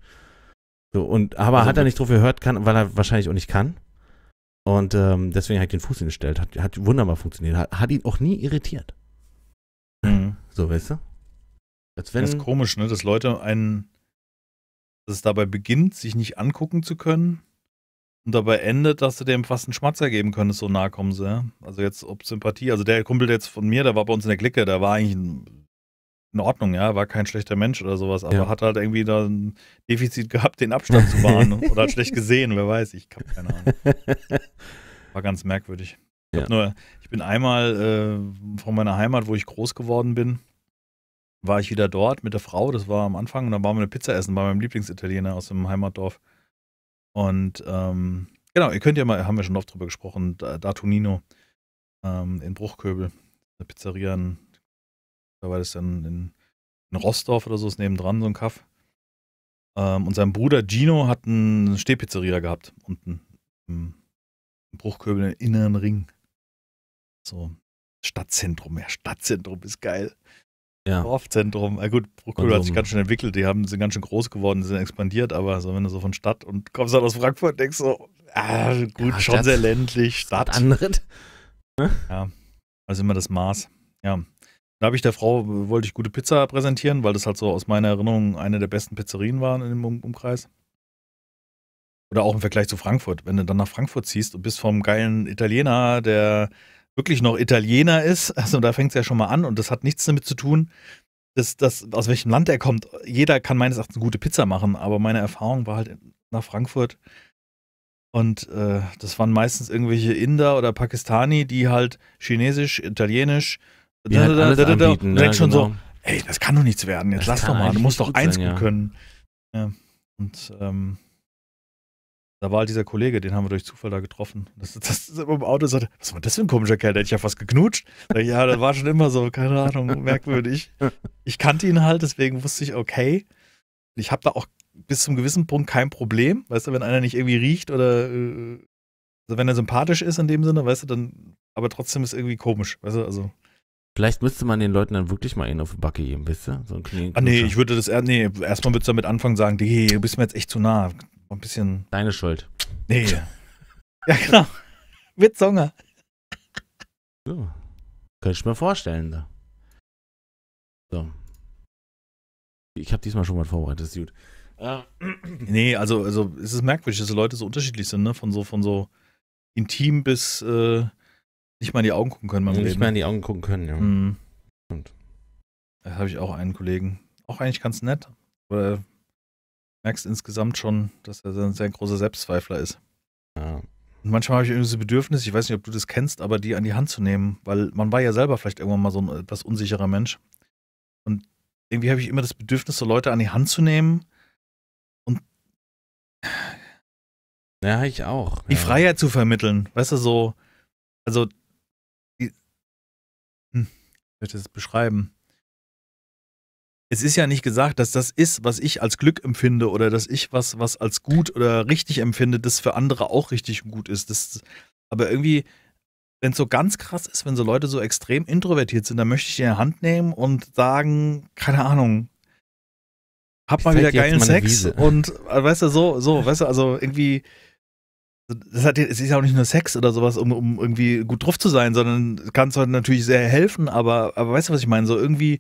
So, und, aber also, hat er nicht drauf gehört, kann, weil er wahrscheinlich auch nicht kann. Und ähm, deswegen hat ich den Fuß hingestellt. Hat, hat wunderbar funktioniert. Hat, hat ihn auch nie irritiert. Mhm. So, weißt du? Als wenn, das ist komisch, ne? Dass Leute einen, dass es dabei beginnt, sich nicht angucken zu können und dabei endet, dass du dem fast einen Schmatzer geben könntest, so nah kommen sie. Ja? Also jetzt ob Sympathie. Also der Kumpel jetzt von mir, der war bei uns in der Clique, der war eigentlich in Ordnung, ja, war kein schlechter Mensch oder sowas, aber ja. hat halt irgendwie da ein Defizit gehabt, den Abstand zu wahren [laughs] oder hat schlecht gesehen, wer weiß, ich habe keine Ahnung. [laughs] War ganz merkwürdig. Ich, ja. nur, ich bin einmal äh, von meiner Heimat, wo ich groß geworden bin, war ich wieder dort mit der Frau, das war am Anfang, und dann waren wir eine Pizza essen bei meinem Lieblingsitaliener aus dem Heimatdorf. Und ähm, genau, ihr könnt ja mal, haben wir schon oft drüber gesprochen, Datunino ähm, in Bruchköbel, eine Pizzeria, in, da war das dann in, in Rossdorf oder so, ist nebendran so ein Kaff. Ähm, und sein Bruder Gino hat eine Stehpizzeria gehabt, unten im, im Bruchköbel, im inneren Ring. So, Stadtzentrum, ja, Stadtzentrum ist geil. Ja. Dorfzentrum. Ja, gut, Bruckköhl hat sich ganz schön entwickelt. Die haben, sind ganz schön groß geworden, sind expandiert, aber so, wenn du so von Stadt und kommst halt aus Frankfurt, denkst du, so, ah, gut, Ja, schon Stadt- sehr ländlich, Stadt. Was anderes. [laughs] Also immer das Maß. Ja. Da habe ich der Frau, wollte ich gute Pizza präsentieren, weil das halt so aus meiner Erinnerung eine der besten Pizzerien waren im um Umkreis. Oder auch im Vergleich zu Frankfurt. Wenn du dann nach Frankfurt ziehst und bist vom geilen Italiener, der wirklich noch Italiener ist, also da fängt es ja schon mal an und das hat nichts damit zu tun, dass, dass, aus welchem Land er kommt. Jeder kann meines Erachtens gute Pizza machen, aber meine Erfahrung war halt nach Frankfurt. Und äh, das waren meistens irgendwelche Inder oder Pakistani, die halt Chinesisch, Italienisch, Wir halt alles anbieten, und ne, denkst schon genau. so, ey, das kann doch nichts werden, jetzt Das lass doch mal, du musst doch eins sein, gut ja. können. Ja. Und ähm, da war halt dieser Kollege, den haben wir durch Zufall da getroffen. Das, das ist immer im Auto so, was war das für ein komischer Kerl, der hätte ich ja fast geknutscht. Ich, Ja, das war schon immer so, keine Ahnung, merkwürdig. Ich kannte ihn halt, deswegen wusste ich, okay. Ich habe da auch bis zum gewissen Punkt kein Problem. Weißt du, wenn einer nicht irgendwie riecht oder äh, also wenn er sympathisch ist in dem Sinne, weißt du, dann, aber trotzdem ist irgendwie komisch, weißt du, also. Vielleicht müsste man den Leuten dann wirklich mal einen auf die Backe geben, wisst ihr? So ein Ah, nee, ich würde das, nee, erstmal würdest du damit anfangen sagen, nee, du bist mir jetzt echt zu nah. Ein bisschen, Deine Schuld. nee. [laughs] ja, genau. Mit Songer. So. Könnte ich mir vorstellen. Da. So. Ich habe diesmal schon mal vorbereitet, ist gut. Äh, Nee, also, also es ist merkwürdig, dass die Leute so unterschiedlich sind, ne? Von so, von so intim bis äh, nicht mal in die Augen gucken können nicht Reden. mehr in die Augen gucken können, ja. Mhm. Da habe ich auch einen Kollegen. Auch eigentlich ganz nett. Aber merkst insgesamt schon, dass er ein sehr großer Selbstzweifler ist. Ja. Und manchmal habe ich irgendwie so Bedürfnis, ich weiß nicht, ob du das kennst, aber die an die Hand zu nehmen, weil man war ja selber vielleicht irgendwann mal so ein etwas unsicherer Mensch. Und irgendwie habe ich immer das Bedürfnis, so Leute an die Hand zu nehmen, Ja, ich auch. die ja. Freiheit zu vermitteln. Weißt du, so, also, die, hm, wie soll ich das beschreiben? Es ist ja nicht gesagt, dass das ist, was ich als Glück empfinde oder dass ich was, was als gut oder richtig empfinde, das für andere auch richtig und gut ist. Das, aber irgendwie, wenn es so ganz krass ist, wenn so Leute so extrem introvertiert sind, dann möchte ich die in die Hand nehmen und sagen, keine Ahnung, hab Ich mal wieder geilen mal Sex Wiese. und äh, weißt du, so, so, weißt du, also irgendwie, das hat, es ist ja auch nicht nur Sex oder sowas, um, um irgendwie gut drauf zu sein, sondern kann zwar natürlich sehr helfen, aber, aber weißt du, was ich meine? So irgendwie,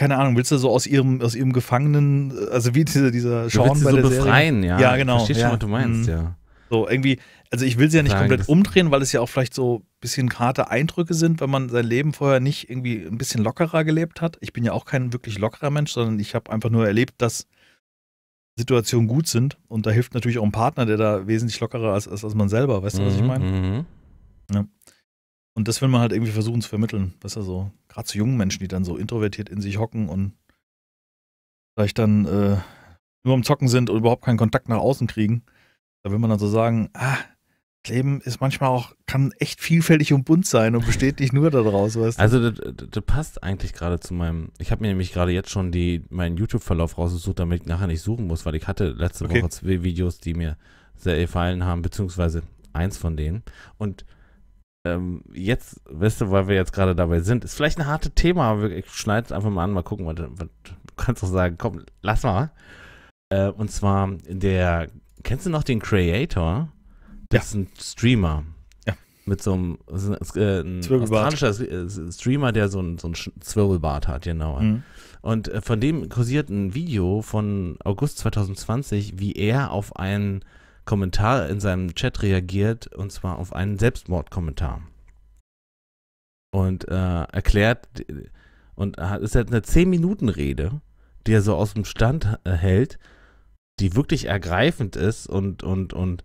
keine Ahnung, willst du so aus ihrem, aus ihrem Gefangenen, also wie dieser, dieser Sean bei so der Serie. befreien, ja. Ja, genau, Verstehst schon, ja. was du meinst, Mhm. ja. So, irgendwie, also ich will sie ja nicht Sagen, komplett umdrehen, weil es ja auch vielleicht so ein bisschen harte Eindrücke sind, wenn man sein Leben vorher nicht irgendwie ein bisschen lockerer gelebt hat. Ich bin ja auch kein wirklich lockerer Mensch, sondern ich habe einfach nur erlebt, dass Situationen gut sind und da hilft natürlich auch ein Partner, der da wesentlich lockerer ist als, als man selber, weißt du, was ich Mhm, meine? mhm. Und das will man halt irgendwie versuchen zu vermitteln, weißt du, so, gerade zu jungen Menschen, die dann so introvertiert in sich hocken und vielleicht dann äh, nur am Zocken sind und überhaupt keinen Kontakt nach außen kriegen. Da will man dann so sagen, ah, das Leben ist manchmal auch, kann echt vielfältig und bunt sein und besteht nicht nur daraus, weißt du. Also das, das, passt eigentlich gerade zu meinem. Ich habe mir nämlich gerade jetzt schon die meinen YouTube-Verlauf rausgesucht, damit ich nachher nicht suchen muss, weil ich hatte letzte Okay. Woche zwei Videos, die mir sehr gefallen haben, beziehungsweise eins von denen. Und ähm, jetzt, weißt du, weil wir jetzt gerade dabei sind, ist vielleicht ein hartes Thema, aber ich schneide es einfach mal an, mal gucken, was, was du kannst doch sagen, komm, lass mal. Äh, und zwar der, kennst du noch den Creator? Das ist ein Streamer. Ja. Mit so einem, äh, ein Zwirbelbart. australischer äh, Streamer, der so ein, so ein Zwirbelbart hat, genau. Mhm. Und äh, von dem kursiert ein Video von August 2020, wie er auf einen Kommentar in seinem Chat reagiert, und zwar auf einen Selbstmordkommentar. Und äh, erklärt, und ist halt eine 10-Minuten-Rede, die er so aus dem Stand äh, hält, die wirklich ergreifend ist und, und, und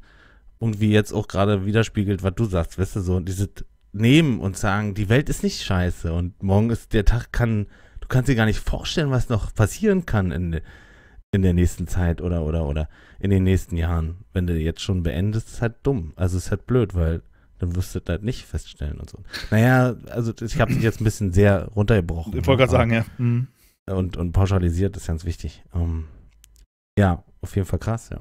irgendwie jetzt auch gerade widerspiegelt, was du sagst, weißt du, so dieses Nehmen und sagen, die Welt ist nicht scheiße und morgen ist der Tag, kann, du kannst dir gar nicht vorstellen, was noch passieren kann in, in der nächsten Zeit oder, oder, oder in den nächsten Jahren. Wenn du jetzt schon beendest, ist halt dumm. Also ist halt blöd, weil dann wirst du das nicht feststellen und so. Naja, also ich habe dich jetzt ein bisschen sehr runtergebrochen. Ich wollte gerade sagen, ja. Mhm. Und, und pauschalisiert ist ganz wichtig. Ähm, ja, auf jeden Fall krass, ja.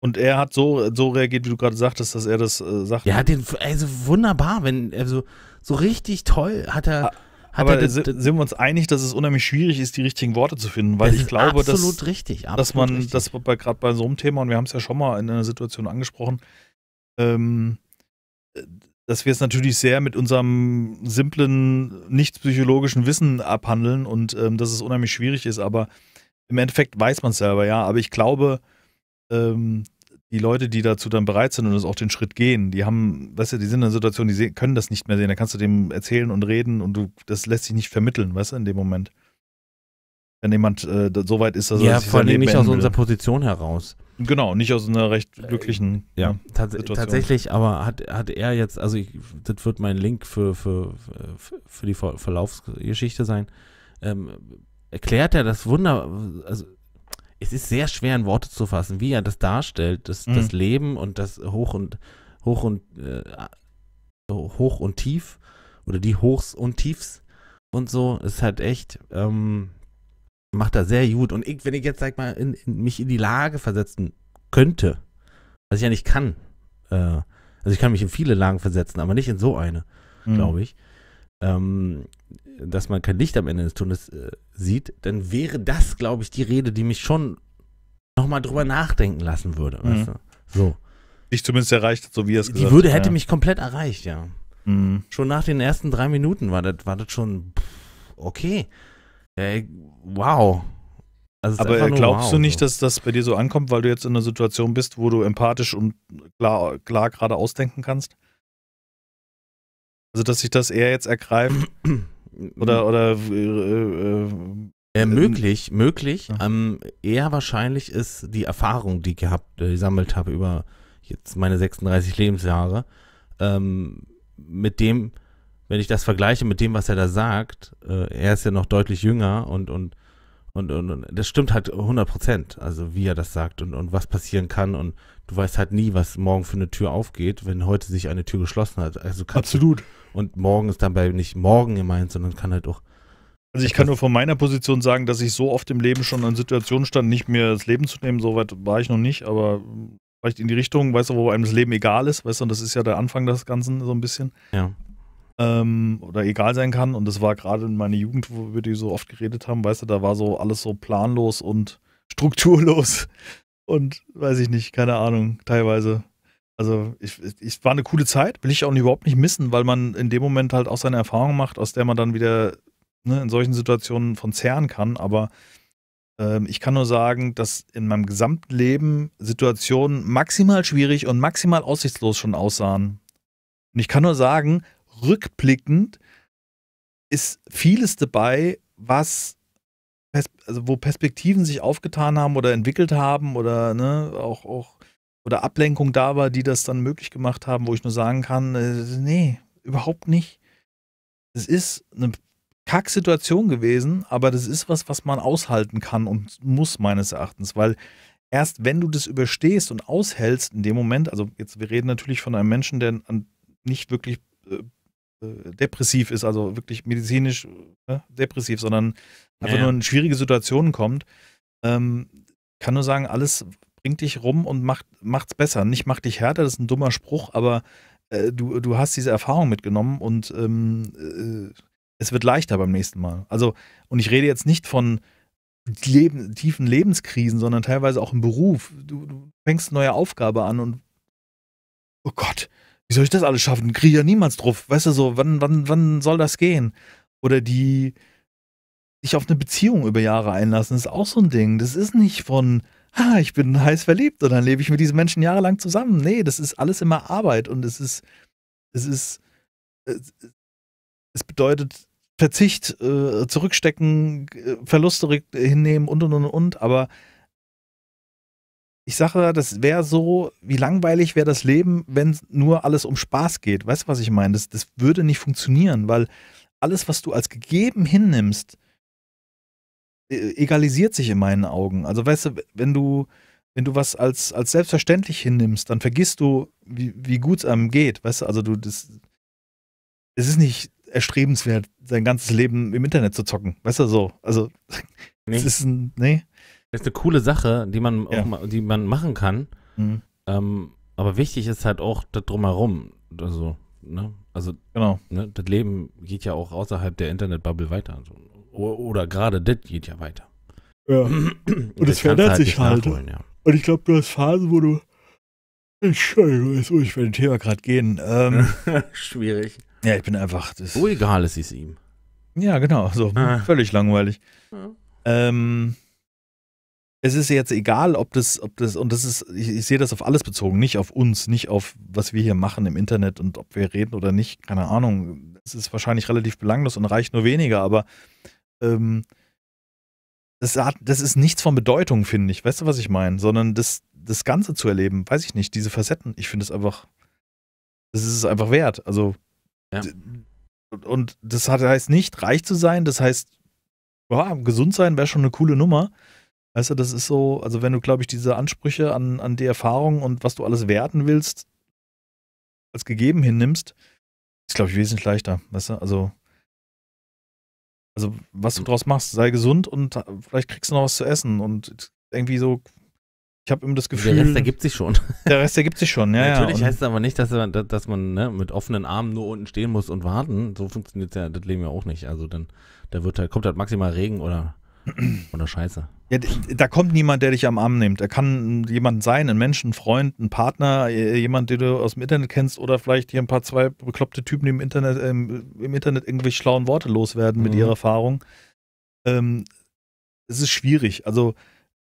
Und er hat so, so reagiert, wie du gerade sagtest, dass er das äh, sagt. Ja, den, also wunderbar, wenn, also so richtig toll hat er, Ah. Aber er das- sind wir uns einig, dass es unheimlich schwierig ist, die richtigen Worte zu finden? Weil ich glaube, dass, absolut richtig, absolut dass man, richtig. das bei, gerade bei so einem Thema, und wir haben es ja schon mal in einer Situation angesprochen, ähm, äh, dass wir es natürlich sehr mit unserem simplen, nicht psychologischen Wissen abhandeln und ähm, dass es unheimlich schwierig ist. Aber im Endeffekt weiß man es selber, ja. Aber ich glaube, ähm, die Leute, die dazu dann bereit sind und es auch den Schritt gehen, die haben, weißt du, die sind in einer Situation, die sehen, können das nicht mehr sehen. Da kannst du dem erzählen und reden und du, das lässt sich nicht vermitteln, weißt du, in dem Moment. Wenn jemand äh, so weit ist, dass ja, er sich vor allem nicht aus will. unserer Position heraus. Genau, nicht aus einer recht glücklichen. Ja, tats Situation. tatsächlich, aber hat, hat er jetzt, also ich, das wird mein Link für, für, für, für die Ver Verlaufsgeschichte sein, ähm, erklärt er das Wunder, also es ist sehr schwer in Worte zu fassen, wie er das darstellt, das, Mhm. das Leben und das Hoch und Hoch und äh, Hoch und Tief oder die Hochs und Tiefs und so, ist halt echt, ähm, macht er sehr gut. Und ich, wenn ich jetzt, sag mal, in, in, mich in die Lage versetzen könnte, was ich ja nicht kann, äh, also ich kann mich in viele Lagen versetzen, aber nicht in so eine, Mhm. glaube ich, ähm, dass man kein Licht am Ende des Tunnels äh, sieht, dann wäre das, glaube ich, die Rede, die mich schon nochmal drüber nachdenken lassen würde. Mhm. Weißt du? So. Dich zumindest erreicht, so wie er es Die gesagt Würde hat, hätte ja. mich komplett erreicht, ja. Mhm. Schon nach den ersten drei Minuten war das, war das schon pff, okay. Ey, wow. Also Aber glaubst wow, du nicht, so. dass das bei dir so ankommt, weil du jetzt in einer Situation bist, wo du empathisch und klar, klar gerade ausdenken kannst? Also, dass sich das eher jetzt ergreift [clears throat] oder, oder äh, äh, Äh, möglich, möglich. Ja. Ähm, eher wahrscheinlich ist die Erfahrung, die ich gehabt, äh, gesammelt habe über jetzt meine 36 Lebensjahre, ähm, mit dem, wenn ich das vergleiche mit dem, was er da sagt, äh, er ist ja noch deutlich jünger und, und, und, und, und das stimmt halt 100 Prozent, also wie er das sagt und, und was passieren kann und du weißt halt nie, was morgen für eine Tür aufgeht, wenn heute sich eine Tür geschlossen hat. Also du- Und morgen ist dabei nicht morgen gemeint, sondern kann halt auch Also ich kann nur von meiner Position sagen, dass ich so oft im Leben schon in Situationen stand, nicht mir das Leben zu nehmen, so weit war ich noch nicht, aber vielleicht in die Richtung, weißt du, wo einem das Leben egal ist, weißt du, und das ist ja der Anfang des Ganzen so ein bisschen. Ja. Ähm, oder egal sein kann. Und das war gerade in meiner Jugend, wo wir die so oft geredet haben, weißt du, da war so alles so planlos und [laughs] strukturlos und weiß ich nicht, keine Ahnung, teilweise. Also ich war eine coole Zeit, will ich auch überhaupt nicht missen, weil man in dem Moment halt auch seine Erfahrung macht, aus der man dann wieder ne, in solchen Situationen von zehren kann. Aber ähm, ich kann nur sagen, dass in meinem gesamten Leben Situationen maximal schwierig und maximal aussichtslos schon aussahen. Und ich kann nur sagen, rückblickend ist vieles dabei, was also wo Perspektiven sich aufgetan haben oder entwickelt haben oder ne, auch, auch oder Ablenkung da war, die das dann möglich gemacht haben, wo ich nur sagen kann, äh, nee, überhaupt nicht. Es ist eine Kacksituation gewesen, aber das ist was, was man aushalten kann und muss meines Erachtens, weil erst wenn du das überstehst und aushältst in dem Moment, also jetzt wir reden natürlich von einem Menschen, der nicht wirklich äh, depressiv ist, also wirklich medizinisch äh, depressiv, sondern einfach ja. nur in schwierige Situationen kommt, ähm, kann nur sagen, alles bringt dich rum und macht macht's besser. Nicht macht dich härter, das ist ein dummer Spruch, aber äh, du, du hast diese Erfahrung mitgenommen und ähm, äh, es wird leichter beim nächsten Mal. Also, und ich rede jetzt nicht von Leben, tiefen Lebenskrisen, sondern teilweise auch im Beruf. Du, du fängst eine neue Aufgabe an und oh Gott, wie soll ich das alles schaffen? Kriege ich ja niemals drauf. Weißt du so, wann, wann, wann soll das gehen? Oder die sich auf eine Beziehung über Jahre einlassen, ist auch so ein Ding. Das ist nicht von, ah, ich bin heiß verliebt und dann lebe ich mit diesem Menschen jahrelang zusammen. Nee, das ist alles immer Arbeit und es ist, es ist, es, es bedeutet Verzicht, äh, zurückstecken, äh, Verluste hinnehmen und und und und, aber ich sage, das wäre so, wie langweilig wäre das Leben, wenn nur alles um Spaß geht. Weißt du, was ich meine? Das, das würde nicht funktionieren, weil alles, was du als gegeben hinnimmst, äh, egalisiert sich in meinen Augen. Also weißt du, wenn du, wenn du was als, als selbstverständlich hinnimmst, dann vergisst du, wie, wie gut es einem geht. Weißt du, also du, das, es ist nicht erstrebenswert, sein ganzes Leben im Internet zu zocken. Weißt du, so. Also, [laughs] Nee. es ist ein, nee. Das ist eine coole Sache, die man, Ja. auch, ma- die man machen kann. Mhm. Ähm, aber wichtig ist halt auch das drumherum. Also, ne? Also, Genau. ne, das Leben geht ja auch außerhalb der Internetbubble weiter. Also, oder gerade das geht ja weiter. Ja. [clears throat] Und es verändert sich halt. Ja. Und ich glaube, du hast Phasen, wo du. Entschuldigung, jetzt muss ich bei dem Thema gerade gehen. Ähm, [laughs] Schwierig. ja, ich bin einfach. So egal ist es ihm. ja, genau. So Ah. völlig langweilig. Ja. Ähm, es ist jetzt egal, ob das, ob das, und das ist, ich, ich sehe das auf alles bezogen, nicht auf uns, nicht auf, was wir hier machen im Internet und ob wir reden oder nicht, keine Ahnung. Es ist wahrscheinlich relativ belanglos und reicht nur weniger, aber ähm, das, hat, das ist nichts von Bedeutung, finde ich. Weißt du, was ich meine? Sondern das, das Ganze zu erleben, weiß ich nicht, diese Facetten, ich finde es einfach, das ist es einfach wert. Also, Ja. und das heißt nicht, reich zu sein, das heißt, ja, gesund sein wäre schon eine coole Nummer. Weißt du, das ist so, also wenn du, glaube ich, diese Ansprüche an, an die Erfahrung und was du alles werten willst, als gegeben hinnimmst, ist, glaube ich, wesentlich leichter. Weißt du, also, also was du draus machst, sei gesund und vielleicht kriegst du noch was zu essen und irgendwie so, ich habe immer das Gefühl, Der Rest ergibt sich schon. [laughs] der Rest ergibt sich schon, ja, Natürlich ja. heißt es aber nicht, dass man, dass man ne, mit offenen Armen nur unten stehen muss und warten. So funktioniert ja das Leben ja auch nicht. Also dann, da wird halt, kommt halt maximal Regen oder, oder Scheiße. Ja, da kommt niemand, der dich am Arm nimmt. Er kann jemand sein, ein Mensch, ein Freund, ein Partner, jemand, den du aus dem Internet kennst oder vielleicht hier ein paar zwei bekloppte Typen, die im Internet, ähm, im Internet irgendwelche schlauen Worte loswerden mit Mhm. ihrer Erfahrung. Ähm, es ist schwierig. Also,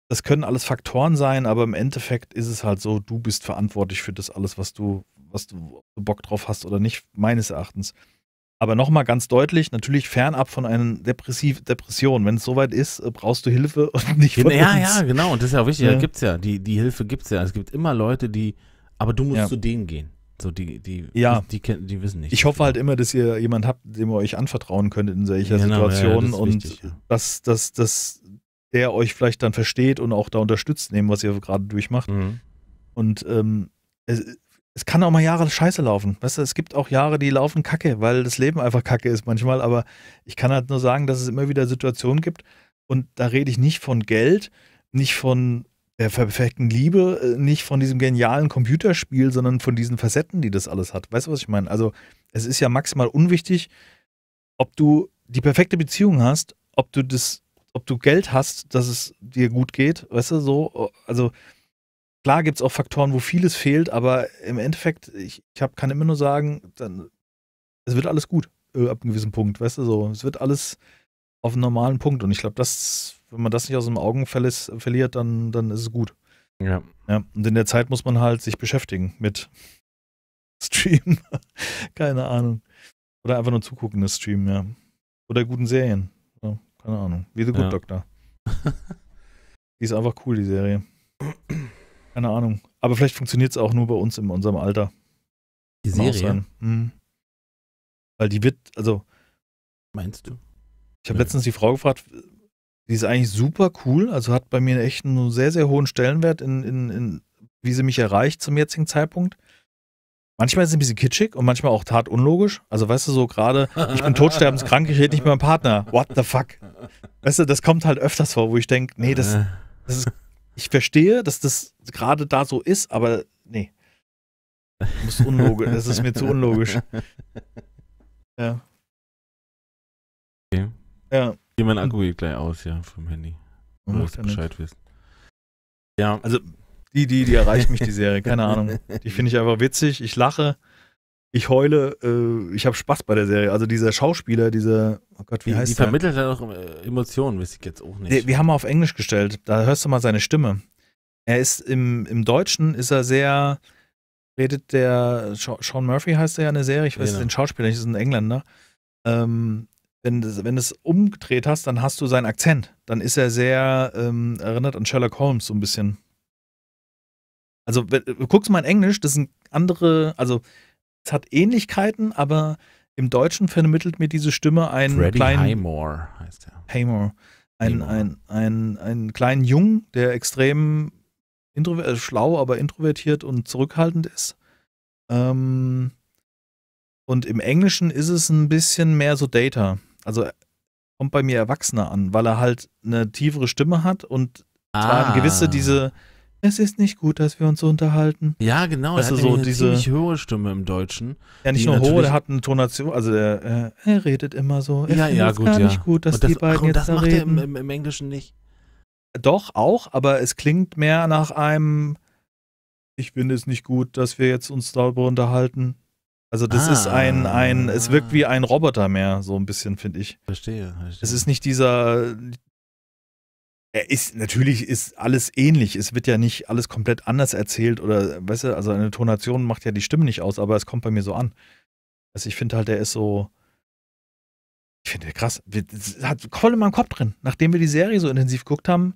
das können alles Faktoren sein, aber im Endeffekt ist es halt so, du bist verantwortlich für das alles, was du, was du Bock drauf hast oder nicht, meines Erachtens. Aber nochmal ganz deutlich, natürlich fernab von einer Depressiv Depression. Wenn es soweit ist, äh, brauchst du Hilfe [laughs] und nicht von Ja, uns. ja, genau. Und das ist ja auch wichtig. Ja. Da gibt's ja, die, die Hilfe gibt's ja. Es gibt immer Leute, die, aber du musst Ja. zu denen gehen. So, die, die, Ja. die, die, kennen- die wissen nicht. Ich hoffe halt immer, dass ihr jemand habt, dem ihr euch anvertrauen könnt in solcher Genau, ja, Situation das ist und wichtig, ja. dass, dass, dass der euch vielleicht dann versteht und auch da unterstützt, nehmen, was ihr gerade durchmacht. Mhm. Und ähm, es, es kann auch mal Jahre scheiße laufen. Weißt du, es gibt auch Jahre, die laufen kacke, weil das Leben einfach kacke ist manchmal. Aber ich kann halt nur sagen, dass es immer wieder Situationen gibt. Und da rede ich nicht von Geld, nicht von der perfekten Liebe, äh, nicht von diesem genialen Computerspiel, sondern von diesen Facetten, die das alles hat. Weißt du, was ich meine? Also, es ist ja maximal unwichtig, ob du die perfekte Beziehung hast, ob du das, ob du Geld hast, dass es dir gut geht, weißt du, so. Also, klar gibt es auch Faktoren, wo vieles fehlt, aber im Endeffekt, ich, ich hab, kann immer nur sagen, dann, es wird alles gut äh, ab einem gewissen Punkt, weißt du, so. Es wird alles auf einen normalen Punkt. Und ich glaube, das, wenn man das nicht aus den Augen verlis- verliert, dann, dann ist es gut. Ja. Ja, und in der Zeit muss man halt sich beschäftigen mit Stream. [laughs] keine Ahnung. Oder einfach nur zugucken, das Stream, ja. Oder guten Serien. Ja, keine Ahnung. Wie The Good Ja. Doctor. Die ist einfach cool, die Serie. [clears throat] Keine Ahnung. Aber vielleicht funktioniert es auch nur bei uns in unserem Alter. Die Kann Serie, sein. Hm. Weil die wird, also, meinst du? ich habe letztens die Frau gefragt, die ist eigentlich super cool, also hat bei mir echt einen sehr, sehr hohen Stellenwert in, in, in wie sie mich erreicht zum jetzigen Zeitpunkt. Manchmal ist sie ein bisschen kitschig und manchmal auch tat unlogisch. Also weißt du, so gerade, ich bin todsterbenskrank, ich rede nicht mit meinem Partner. What the fuck? Weißt du, das kommt halt öfters vor, wo ich denke, nee, das, Äh, das ist, ich verstehe, dass das gerade da so ist, aber nee. Das muss unlogisch, [laughs] das ist mir zu unlogisch. [laughs] Ja. Okay. Ja. Hier, mein Akku geht gleich aus, ja, vom Handy. Du nichts. Bescheid wisst. Ja, Also, die, die, die erreicht mich, die Serie, keine [laughs] Ahnung. Die finde ich einfach witzig, ich lache, ich heule, äh, ich habe Spaß bei der Serie. Also dieser Schauspieler, dieser, oh Gott, wie die, die heißt der? vermittelt ja auch äh, Emotionen, weiß ich jetzt auch nicht. Wir, wir haben mal auf Englisch gestellt, da hörst du mal seine Stimme. Er ist im, im Deutschen ist er sehr, redet der, Sean Murphy heißt er ja in der Serie, ich weiß Genau. den Schauspieler nicht, ist ein Engländer. Ähm, wenn du wenn es umgedreht hast, dann hast du seinen Akzent. Dann ist er sehr, ähm, erinnert an Sherlock Holmes so ein bisschen. Also, guckst mal in Englisch, das sind andere, also es hat Ähnlichkeiten, aber im Deutschen vermittelt mir diese Stimme einen Freddie kleinen Highmore heißt er. Haymore. Ein, Haymore. ein, ein, einen kleinen Jungen, der extrem äh, schlau, aber introvertiert und zurückhaltend ist. Ähm, und im Englischen ist es ein bisschen mehr so Data. Also er kommt bei mir Erwachsener an, weil er halt eine tiefere Stimme hat und zwar eine gewisse diese, es ist nicht gut, dass wir uns so unterhalten. Ja, genau. Du, hat so eine diese- ziemlich hohe Stimme im Deutschen. Ja, nicht nur hohe, der hat eine Tonation, also der, äh, er redet immer so. Er Ja, ja, es gut, gar ja. nicht gut, dass und das, die beiden ach, und jetzt das da macht er im, reden. im, im Englischen nicht. Doch, auch, aber es klingt mehr nach einem, ich finde es nicht gut, dass wir jetzt uns darüber unterhalten. Also das Ah. ist ein, ein, es wirkt wie ein Roboter mehr, so ein bisschen, finde ich. Verstehe. verstehe. Es ist nicht dieser, er ist, natürlich ist alles ähnlich, es wird ja nicht alles komplett anders erzählt oder, weißt du, also eine Tonation macht ja die Stimme nicht aus, aber es kommt bei mir so an. Also ich finde halt, der ist so, ich finde krass, das hat voll in meinem Kopf drin. Nachdem wir die Serie so intensiv geguckt haben,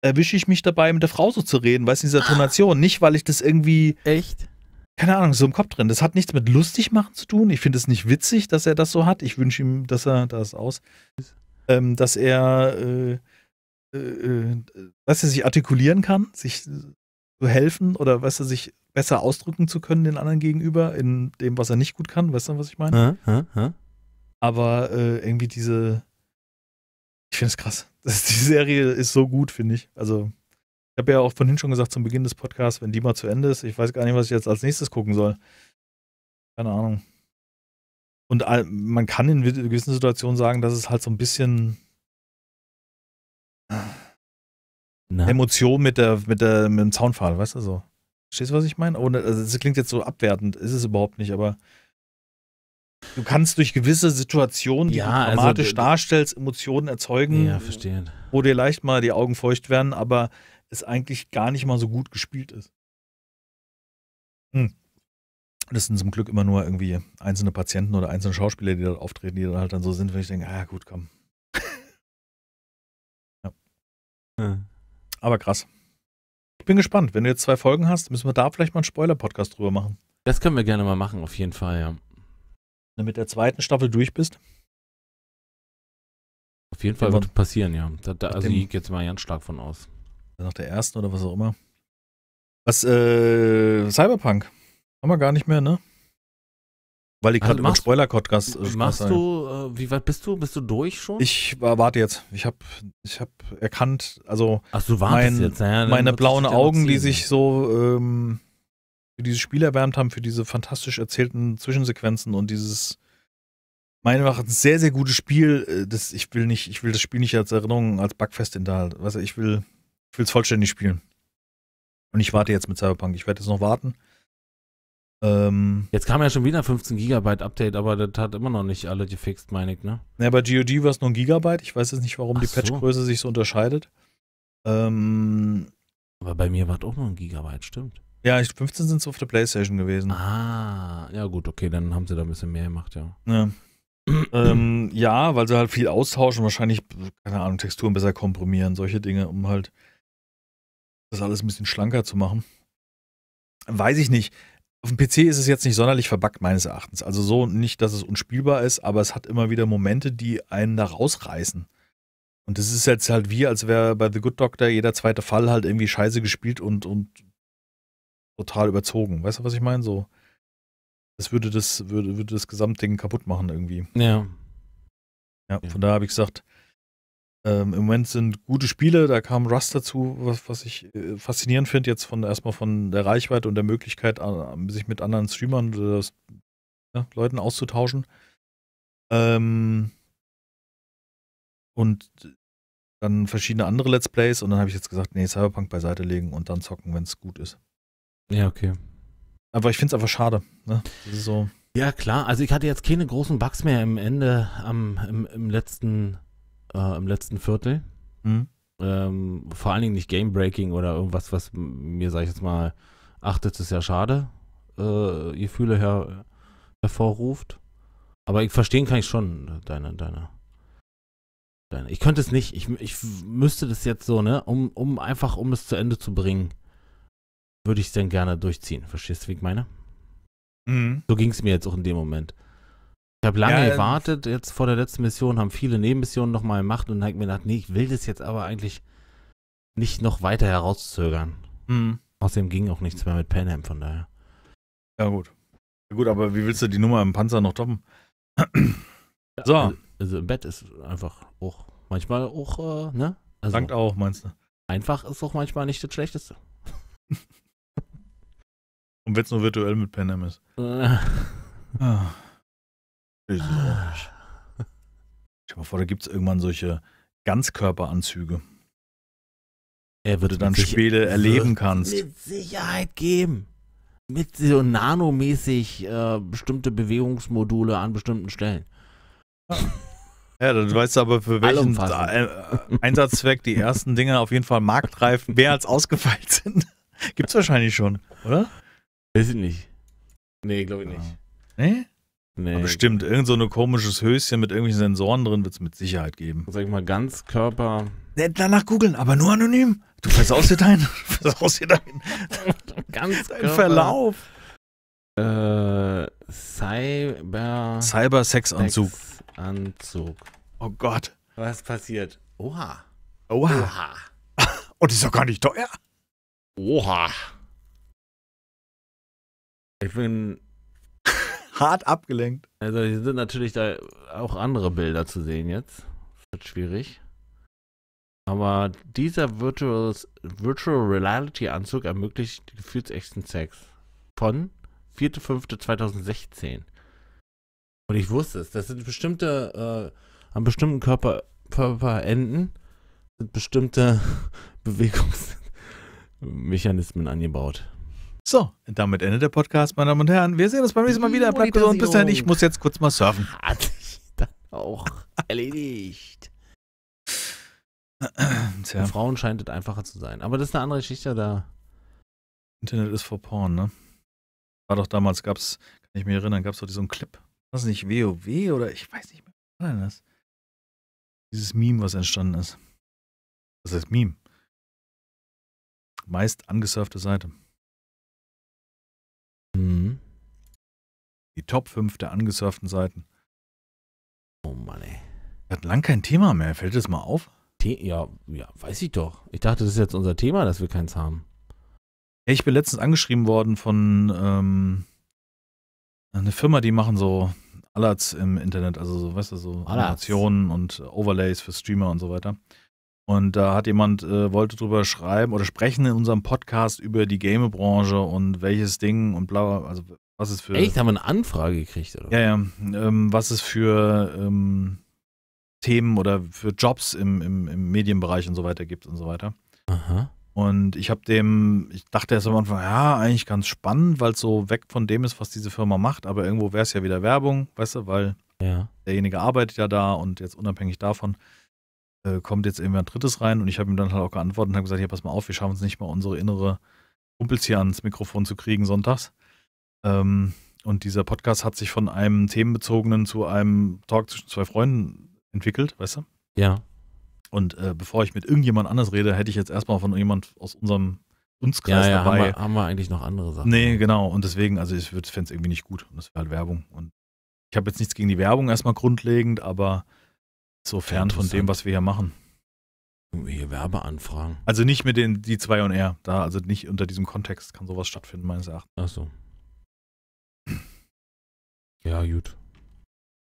erwische ich mich dabei, mit der Frau so zu reden, weißt du, in dieser Tonation. Nicht, weil ich das irgendwie, Echt? keine Ahnung, so im Kopf drin. Das hat nichts mit lustig machen zu tun. Ich finde es nicht witzig, dass er das so hat. Ich wünsche ihm, dass er, da ist aus, ähm, dass er, äh, äh, äh, weißt du, sich artikulieren kann, sich zu helfen oder, weißt du, sich besser ausdrücken zu können den anderen gegenüber in dem, was er nicht gut kann. Weißt du, was ich meine? Hä? Hä? Hä? Aber äh, irgendwie diese. Ich finde es krass. [laughs] Das, die Serie ist so gut, finde ich. Also, ich habe ja auch vorhin schon gesagt zum Beginn des Podcasts, wenn die mal zu Ende ist, ich weiß gar nicht, was ich jetzt als nächstes gucken soll. Keine Ahnung. Und man kann in gewissen Situationen sagen, dass es halt so ein bisschen Na? Emotion mit der, mit der, mit dem Zaunpfahl, weißt du so. Verstehst du, was ich meine? Ohne, also das klingt jetzt so abwertend, ist es überhaupt nicht, aber du kannst durch gewisse Situationen, die Ja, du also dramatisch d- darstellst, Emotionen erzeugen, Ja, verstehe. wo dir leicht mal die Augen feucht werden, aber es eigentlich gar nicht mal so gut gespielt ist. Hm. Das sind zum Glück immer nur irgendwie einzelne Patienten oder einzelne Schauspieler, die da auftreten, die dann halt dann so sind, wenn ich denke, ah gut, komm. Aber krass. Ich bin gespannt. Wenn du jetzt zwei Folgen hast, müssen wir da vielleicht mal einen Spoiler-Podcast drüber machen. Das können wir gerne mal machen, auf jeden Fall, ja. Wenn du mit der zweiten Staffel durch bist. Auf jeden Fall Ja, wird passieren, ja. Da, da, also ich gehe jetzt mal ganz stark von aus. Nach der ersten oder was auch immer. Was, äh, Cyberpunk. Haben wir gar nicht mehr, ne? Weil ich Also gerade über Spoiler-Podcast äh, Machst spreche. du, äh, wie weit bist du? Bist du durch schon? Ich war- warte jetzt. Ich habe ich hab erkannt, also Ach, du mein- jetzt. Naja, meine blauen Augen, die sich so ähm, für dieses Spiel erwärmt haben, für diese fantastisch erzählten Zwischensequenzen und dieses meiner Meinung nach ein sehr, sehr gutes Spiel. äh, Das, ich will nicht, ich will das Spiel nicht als Erinnerung, als Bugfest hinterhalten. Weißt du, ich will, ich will es vollständig spielen. Und ich warte jetzt mit Cyberpunk. Ich werde jetzt noch warten. Ähm, Jetzt kam ja schon wieder 15 Gigabyte Update, aber das hat immer noch nicht alle gefixt, meine ich, ne? ja, bei GOG war es nur ein Gigabyte. Ich weiß jetzt nicht, warum Ach die so. Patchgröße sich so unterscheidet. Ähm, Aber bei mir war es auch nur ein Gigabyte, stimmt. ja, ich- 15 sind es auf der Playstation gewesen. Ah, ja gut, okay, dann haben sie da ein bisschen mehr gemacht, ja. Ja. [clears throat] ähm, ja, weil sie halt viel austauschen, wahrscheinlich, keine Ahnung, Texturen besser komprimieren, solche Dinge, um halt das alles ein bisschen schlanker zu machen. Weiß ich nicht. Auf dem PC ist es jetzt nicht sonderlich verbuggt, meines Erachtens. Also so nicht, dass es unspielbar ist, aber es hat immer wieder Momente, die einen da rausreißen. Und das ist jetzt halt wie, als wäre bei The Good Doctor jeder zweite Fall halt irgendwie scheiße gespielt und, und total überzogen. Weißt du, was ich meine? So, das würde das, würde, würde das Gesamtding kaputt machen irgendwie. Ja. Ja, Ja. von daher habe ich gesagt, ähm, im Moment sind gute Spiele, da kam Rust dazu, was, was ich äh, faszinierend finde, jetzt von erstmal von der Reichweite und der Möglichkeit, äh, sich mit anderen Streamern oder das, ja, Leuten auszutauschen. Ähm, und dann verschiedene andere Let's Plays und dann habe ich jetzt gesagt, nee, Cyberpunk beiseite legen und dann zocken, wenn es gut ist. Ja, okay. Aber ich finde es einfach schade. Ne? So. Ja, klar. Also ich hatte jetzt keine großen Bugs mehr im Ende, am, im, im letzten, äh, im letzten Viertel. Hm? Ähm, vor allen Dingen nicht Game Breaking oder irgendwas, was mir, sag ich jetzt mal, achtet ist ja schade, äh, Gefühle her, hervorruft. Aber ich verstehen kann ich schon, deine, deine, deine. Ich könnte es nicht. Ich, ich müsste das jetzt so, ne, um, um einfach, um es zu Ende zu bringen, würde ich es dann gerne durchziehen. Verstehst du, wie ich meine? Mhm. So ging es mir jetzt auch in dem Moment. Ich habe lange Ja, ähm, gewartet, jetzt vor der letzten Mission, haben viele Nebenmissionen nochmal gemacht und dann habe ich mir gedacht, nee, ich will das jetzt aber eigentlich nicht noch weiter herauszögern. Mhm. Außerdem ging auch nichts mehr mit Panham, von daher. Ja, gut. Ja, gut, aber wie willst du die Nummer im Panzer noch toppen? So. Also, also im Bett ist einfach auch manchmal auch, äh, ne? Also Dankt auch, meinst du? einfach ist auch manchmal nicht das Schlechteste. [laughs] Und wenn es nur virtuell mit Panem ist. [laughs] Ah. Ich weiß auch nicht. [sighs] Stell dir mal vor, da gibt es irgendwann solche Ganzkörperanzüge, Er du dann Spiele erleben kannst. Mit Sicherheit geben. Mit so nanomäßig äh, bestimmte Bewegungsmodule an bestimmten Stellen. Ja, dann [laughs] weißt du aber, für welchen äh, Einsatzzweck die ersten Dinge auf jeden Fall marktreif mehr als ausgefeilt sind. [laughs] Gibt's wahrscheinlich schon, oder? Weiß ich nicht. Nee, glaube ich nicht. Nee? Nee. Aber bestimmt, irgend so ein komisches Höschen mit irgendwelchen Sensoren drin wird es mit Sicherheit geben. Sag ich mal, ganz Körper. Danach googeln, aber nur anonym. Du versaust dir deinen, versaust [laughs] dir deinen, [laughs] ganz deinen Verlauf. Äh, Cyber. Cyber-Sex-Anzug. Anzug. Oh Gott. Was passiert? Oha. Oha. Oha. Und [laughs] die ist doch gar nicht teuer. Oha. Ich bin. Hart abgelenkt. Also, hier sind natürlich da auch andere Bilder zu sehen jetzt. Das wird schwierig. Aber dieser Virtual, Virtual Reality Anzug ermöglicht gefühlsechten Sex. Von 4.5.2016. Und ich wusste es. Das sind bestimmte, äh, an bestimmten Körper, Körperenden sind bestimmte [laughs] Bewegungsmechanismen angebaut. So, damit endet der Podcast, meine Damen und Herren. Wir sehen uns beim nächsten Mal wieder. Bleibt gesund. Bis dahin, ich muss jetzt kurz mal surfen. Hat sich dann auch [laughs] erledigt. Tja, Für Frauen scheint es einfacher zu sein. Aber das ist eine andere Geschichte da. Internet ist for Porn, ne? War doch damals, gab's, kann ich mich erinnern, gab's doch diesen Clip. Was nicht, WoW oder ich weiß nicht mehr, was war denn das? Dieses Meme, was entstanden ist. Das heißt Meme. Meist angesurfte Seite. Die Top 5 der angesurften Seiten. Oh Mann, ey. Hatten lang kein Thema mehr. Fällt das mal auf? The ja, ja, weiß ich doch. Ich dachte, das ist jetzt unser Thema, dass wir keins haben. Ich bin letztens angeschrieben worden von ähm, einer Firma, die machen so Alerts im Internet, also so, weißt du, so Alerts. Animationen und Overlays für Streamer und so weiter. Und da hat jemand, äh, wollte drüber schreiben oder sprechen in unserem Podcast über die Game-Branche und welches Ding und bla, bla, also was es für. Echt? Haben wir eine Anfrage gekriegt, oder? Ja, ja. Ähm, was es für ähm, Themen oder für Jobs im, im, im Medienbereich und so weiter gibt und so weiter. Aha. Und ich habe dem, ich dachte erst am Anfang, ja, eigentlich ganz spannend, weil es so weg von dem ist, was diese Firma macht, aber irgendwo wäre es ja wieder Werbung, weißt du, weil Ja. derjenige arbeitet ja da und jetzt unabhängig davon äh, kommt jetzt irgendwie ein drittes rein und ich habe ihm dann halt auch geantwortet und habe gesagt, ja, pass mal auf, wir schaffen es nicht mal, unsere innere Kumpels hier ans Mikrofon zu kriegen sonntags. Ähm, und dieser Podcast hat sich von einem themenbezogenen zu einem Talk zwischen zwei Freunden entwickelt, weißt du? Ja. Und äh, bevor ich mit irgendjemand anders rede, hätte ich jetzt erstmal von jemand aus unserem Ja, Dunstkreis ja, haben dabei. wir, haben wir eigentlich noch andere Sachen. Nee, genau. Und deswegen, also ich fände es irgendwie nicht gut. Und das wäre halt Werbung. Und ich habe jetzt nichts gegen die Werbung erstmal grundlegend, aber so fern von dem, was wir hier machen. Hier Werbeanfragen. Also nicht mit den die zwei und R. Da, also nicht unter diesem Kontext kann sowas stattfinden, meines Erachtens. Achso. Ja, gut.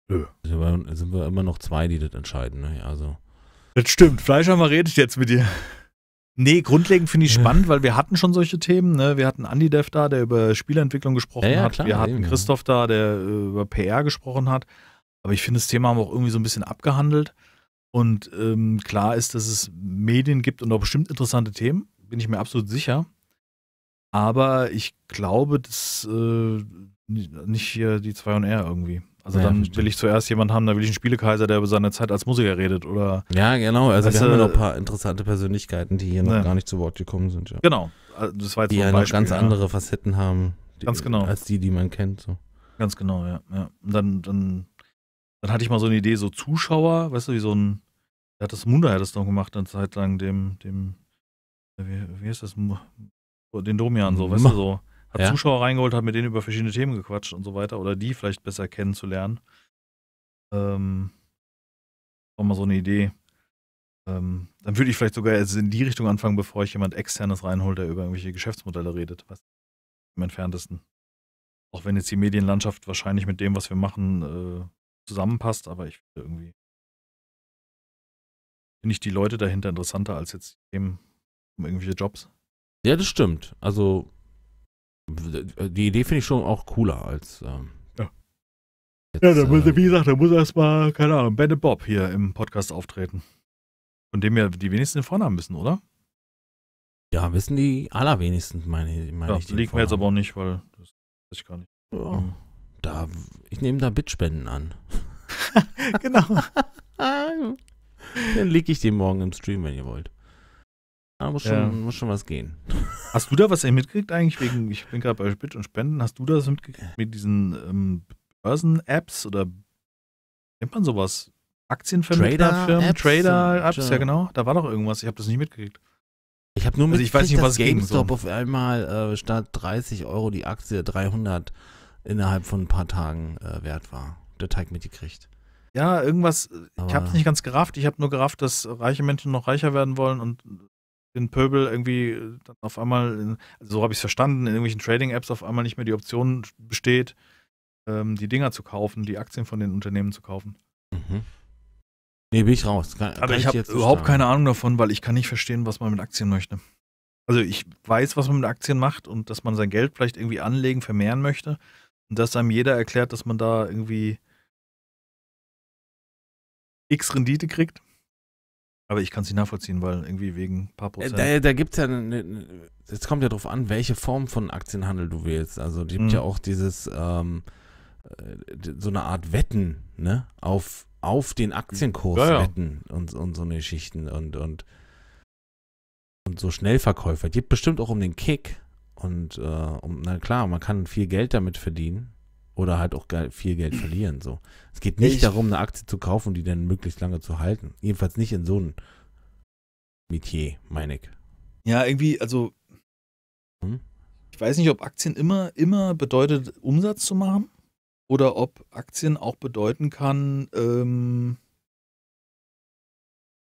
Nö. Sind wir, sind wir immer noch zwei, die das entscheiden, ne? Also. Das stimmt. Fleischhammer redet jetzt mit dir. Nee, grundlegend finde ich spannend, weil wir hatten schon solche Themen. Ne? Wir hatten Andi Dev da, der über Spieleentwicklung gesprochen Ja, ja, hat. klar, wir hatten eben, ja. Christoph da, der äh, über PR gesprochen hat. Aber ich finde, das Thema haben wir auch irgendwie so ein bisschen abgehandelt. Und ähm, klar ist, dass es Medien gibt und auch bestimmt interessante Themen. Bin ich mir absolut sicher. Aber ich glaube, das äh, nicht hier die 2 und R irgendwie. Also Ja, dann verstehe. will ich zuerst jemanden haben, da will ich einen Spielekaiser, der über seine Zeit als Musiker redet. Oder Ja, genau. Also Weißt wir haben ja noch ein paar interessante Persönlichkeiten, die hier noch Ne. gar nicht zu Wort gekommen sind, ja. genau. Also Das war jetzt Die so ein ja noch ganz andere Facetten haben. Die, Ganz genau. Als die, die man kennt, so. Ganz genau, ja. ja. Und dann, dann, dann hatte ich mal so eine Idee, so Zuschauer, weißt du, wie so ein, der hat das Munda hat das noch gemacht, eine Zeit lang dem, dem, wie, wie heißt das, den Domian so, weißt du, so. Hat Ja. Zuschauer reingeholt, hat mit denen über verschiedene Themen gequatscht und so weiter, oder die vielleicht besser kennenzulernen. Ähm, war mal so eine Idee. Ähm, dann würde ich vielleicht sogar jetzt in die Richtung anfangen, bevor ich jemand externes reinhole, der über irgendwelche Geschäftsmodelle redet. Was im entferntesten. Auch wenn jetzt die Medienlandschaft wahrscheinlich mit dem, was wir machen, äh, zusammenpasst, aber ich finde irgendwie finde ich die Leute dahinter interessanter als jetzt Themen um irgendwelche Jobs. Ja, das stimmt. Also, die Idee finde ich schon auch cooler als. Ähm, Ja. jetzt, Ja, da muss, äh, wie gesagt, da muss erstmal, keine Ahnung, Bennett Bob hier im Podcast auftreten. Von dem ja die wenigsten den Vornamen wissen, oder? ja, wissen die allerwenigsten, meine, meine Ja, ich. liegt mir jetzt aber auch nicht, weil das weiß ich gar nicht. Ja, da, ich nehme da Bitspenden an. [laughs] genau. [laughs] Dann lege ich den morgen im Stream, wenn ihr wollt. Da muss schon, Ja. muss schon was gehen. [laughs] Hast du da was mitgekriegt eigentlich wegen, ich bin gerade bei Bit und Spenden, hast du das mitgekriegt mit diesen ähm, Börsen-Apps oder nennt man sowas? Aktienvermittlerfirmen, Trader-Apps und, ja äh, genau. Da war doch irgendwas, ich habe das nicht mitgekriegt. Ich habe nur Also ich weiß nicht, mitgekriegt, dass was GameStop so. auf einmal äh, statt 30 Euro die Aktie 300 innerhalb von ein paar Tagen äh, wert war. Der Teig mitgekriegt. Ja, irgendwas, ich habe Aber- es nicht ganz gerafft. Ich habe nur gerafft, dass reiche Menschen noch reicher werden wollen und den Pöbel irgendwie dann auf einmal, in, also so habe ich es verstanden, in irgendwelchen Trading-Apps auf einmal nicht mehr die Option besteht, ähm, die Dinger zu kaufen, die Aktien von den Unternehmen zu kaufen. Mhm. Nee, bin ich raus. Kann, Aber kann ich habe überhaupt keine Ahnung davon, weil ich kann nicht verstehen, was man mit Aktien möchte. Also ich weiß, was man mit Aktien macht und dass man sein Geld vielleicht irgendwie anlegen, vermehren möchte und dass einem jeder erklärt, dass man da irgendwie X Rendite kriegt. Aber ich kann es nicht nachvollziehen, weil irgendwie wegen ein paar Äh, Prozent. Da, da gibt es ja, ne, ne, es kommt ja drauf an, welche Form von Aktienhandel du wählst. Also, es gibt Mhm. ja auch dieses, ähm, äh, so eine Art Wetten, ne, auf, auf den Aktienkurs Ja, ja. wetten und, und so eine Geschichten und, und, und so Schnellverkäufer. Geht bestimmt auch um den Kick und, äh, um, na klar, man kann viel Geld damit verdienen oder halt auch viel Geld [clears throat] verlieren, so. Es geht nicht Ich- darum, eine Aktie zu kaufen und die dann möglichst lange zu halten. Jedenfalls nicht in so einem Metier, meine ich. Ja, irgendwie, also Hm? ich weiß nicht, ob Aktien immer, immer bedeutet, Umsatz zu machen oder ob Aktien auch bedeuten kann, ähm,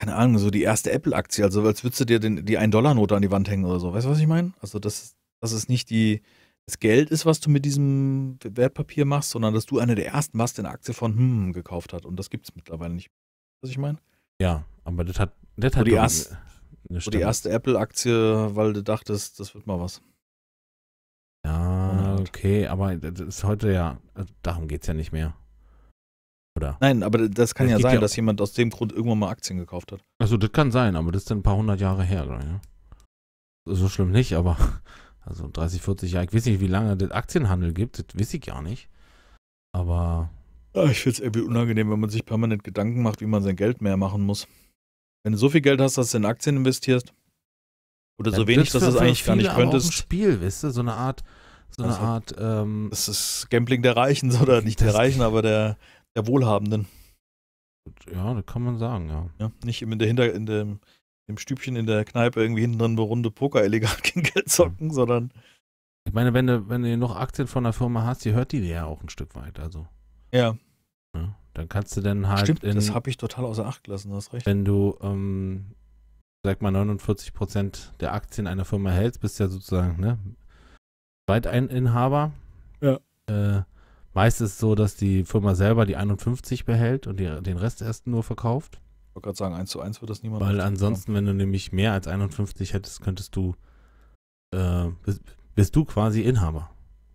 keine Ahnung, so die erste Apple-Aktie, also als würdest du dir den, die 1-Dollar-Note an die Wand hängen oder so. Weißt du, was ich meine? Also, dass, dass es nicht die, das Geld ist, was du mit diesem Wertpapier machst, sondern dass du eine der ersten warst, der eine Aktie von hm gekauft hat. Und das gibt es mittlerweile nicht. Was ich meine? Ja, aber das hat, das hat die erst- die erste Apple-Aktie, weil du dachtest, das wird mal was. Ja, okay, aber das ist heute ja, also darum geht es ja nicht mehr. Oder? Nein, aber das kann Es ja sein, ja- dass jemand aus dem Grund irgendwann mal Aktien gekauft hat. Also das kann sein, aber das ist dann ein paar hundert Jahre her. Ne? So schlimm nicht, aber also 30, 40 Jahre. Ich weiß nicht, wie lange das Aktienhandel gibt, das weiß ich gar nicht. Aber Ja, ich finde es irgendwie unangenehm, wenn man sich permanent Gedanken macht, wie man sein Geld mehr machen muss. Wenn du so viel Geld hast, dass du in Aktien investierst, oder so Ja, wenig, dass du es eigentlich gar nicht aber Auch ein könntest. Spiel, weißt du, so eine Art, so eine Also, Art, ähm, Das ist Gambling der Reichen, oder [laughs] nicht der Das- [laughs] Reichen, aber der, der Wohlhabenden. ja, das kann man sagen, ja. Ja? Nicht in, der Hinter in dem, im Stübchen in der Kneipe irgendwie hinten drin eine Runde Poker illegal [laughs] gegen Geld zocken, sondern Ich meine, wenn du, wenn du noch Aktien von der Firma hast, die hört die dir ja auch ein Stück weit, also. ja, Ja, dann kannst du dann halt, stimmt, in, das habe ich total außer Acht gelassen, du hast recht. wenn du, ähm, sag mal, 49% der Aktien einer Firma hältst, bist du ja sozusagen, ne, Zweitinhaber. Ja. Äh, meist ist es so, dass die Firma selber die 51 behält und die, den Rest erst nur verkauft. Wollte gerade sagen, eins zu eins wird das niemand Weil machen. ansonsten, wenn du nämlich mehr als 51 hättest, könntest du, äh, bist, bist du quasi Inhaber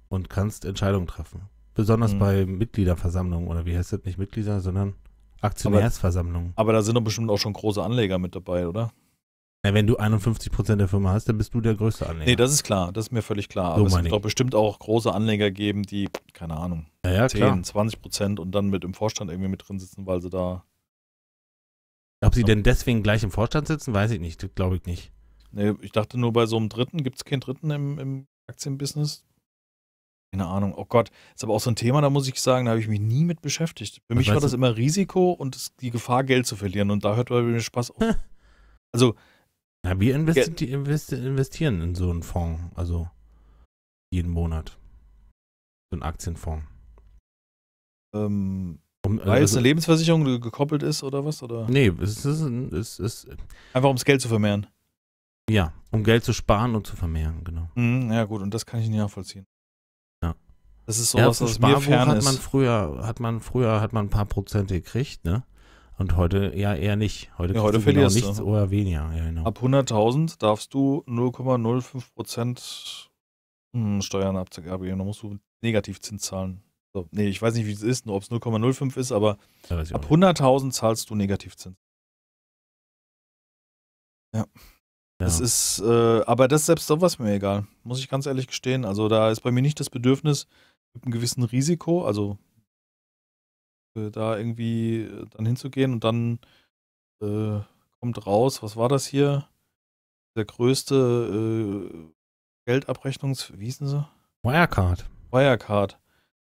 und kannst Entscheidungen treffen. Besonders Mhm. bei Mitgliederversammlungen oder wie heißt das nicht Mitglieder, sondern Aktionärsversammlungen. Aber da sind doch bestimmt auch schon große Anleger mit dabei, oder? Ja, wenn du 51% der Firma hast, dann bist du der größte Anleger. Nee, das ist klar, das ist mir völlig klar. So Aber es wird ich. doch bestimmt auch große Anleger geben, die, keine Ahnung, ja, ja, 10, klar. 20 Prozent und dann mit im Vorstand irgendwie mit drin sitzen, weil sie da. Ob sie denn deswegen gleich im Vorstand sitzen, weiß ich nicht. Das glaube ich nicht. Nee, ich dachte nur bei so einem Dritten, gibt es keinen Dritten im, im Aktienbusiness? Keine Ahnung. Oh Gott, ist aber auch so ein Thema, da muss ich sagen, da habe ich mich nie mit beschäftigt. Für Was mich war das du? immer Risiko und es, die Gefahr, Geld zu verlieren. Und da hört bei mir Spaß auf. [laughs] Also, Na, wir investi investi investieren in so einen Fonds, also jeden Monat. So einen Aktienfonds. ähm, Um, weil es also, eine Lebensversicherung gekoppelt ist oder was? Oder nee, es ist, es ist, einfach ums Geld zu vermehren. ja, um Geld zu sparen und zu vermehren, genau. Mhm, ja, gut, und das kann ich nicht nachvollziehen. Ja. Das ist Ja, sowas, zum was mir fern hat ist. man früher, hat man früher, hat man ein paar Prozente gekriegt, ne? Und heute ja eher nicht. Heute, Ja, heute kriegst du genau verlierst du. nichts oder weniger. Ja, genau. Ab 100.000 darfst du 0,05% hm, Steuern abgeben. Da musst du Negativzins zahlen. So, nee, ich weiß nicht, wie es ist, nur ob es 0,05 ist, aber Ja, ab auch nicht. 100.000 zahlst du Negativzins. ja. Das ist, äh, aber das selbst sowas mir egal, muss ich ganz ehrlich gestehen. Also da ist bei mir nicht das Bedürfnis mit einem gewissen Risiko, also äh, da irgendwie äh, dann hinzugehen und dann äh, kommt raus, was war das hier? Der größte äh, Geldabrechnungs, wie hießen sie? Wirecard. Wirecard.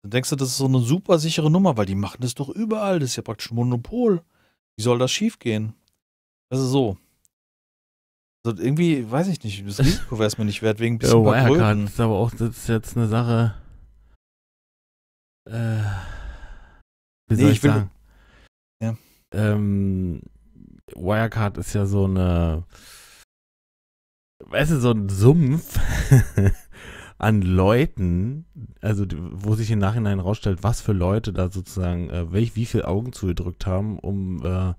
Dann denkst du, das ist so eine super sichere Nummer, weil die machen das doch überall. Das ist ja praktisch ein Monopol. Wie soll das schiefgehen? Also so. Also irgendwie, weiß ich nicht, das Risiko wäre es mir nicht wert, wegen ein Ja, bisschen Wirecard Wirecard. ist aber auch, das ist jetzt eine Sache. Äh, wie Nee, soll ich, ich will- sagen? Ja. Ähm, Wirecard ist ja so eine, weißt du, so ein Sumpf [laughs] an Leuten, also wo sich im Nachhinein rausstellt, was für Leute da sozusagen, äh, welch, wie viel Augen zugedrückt haben, um äh,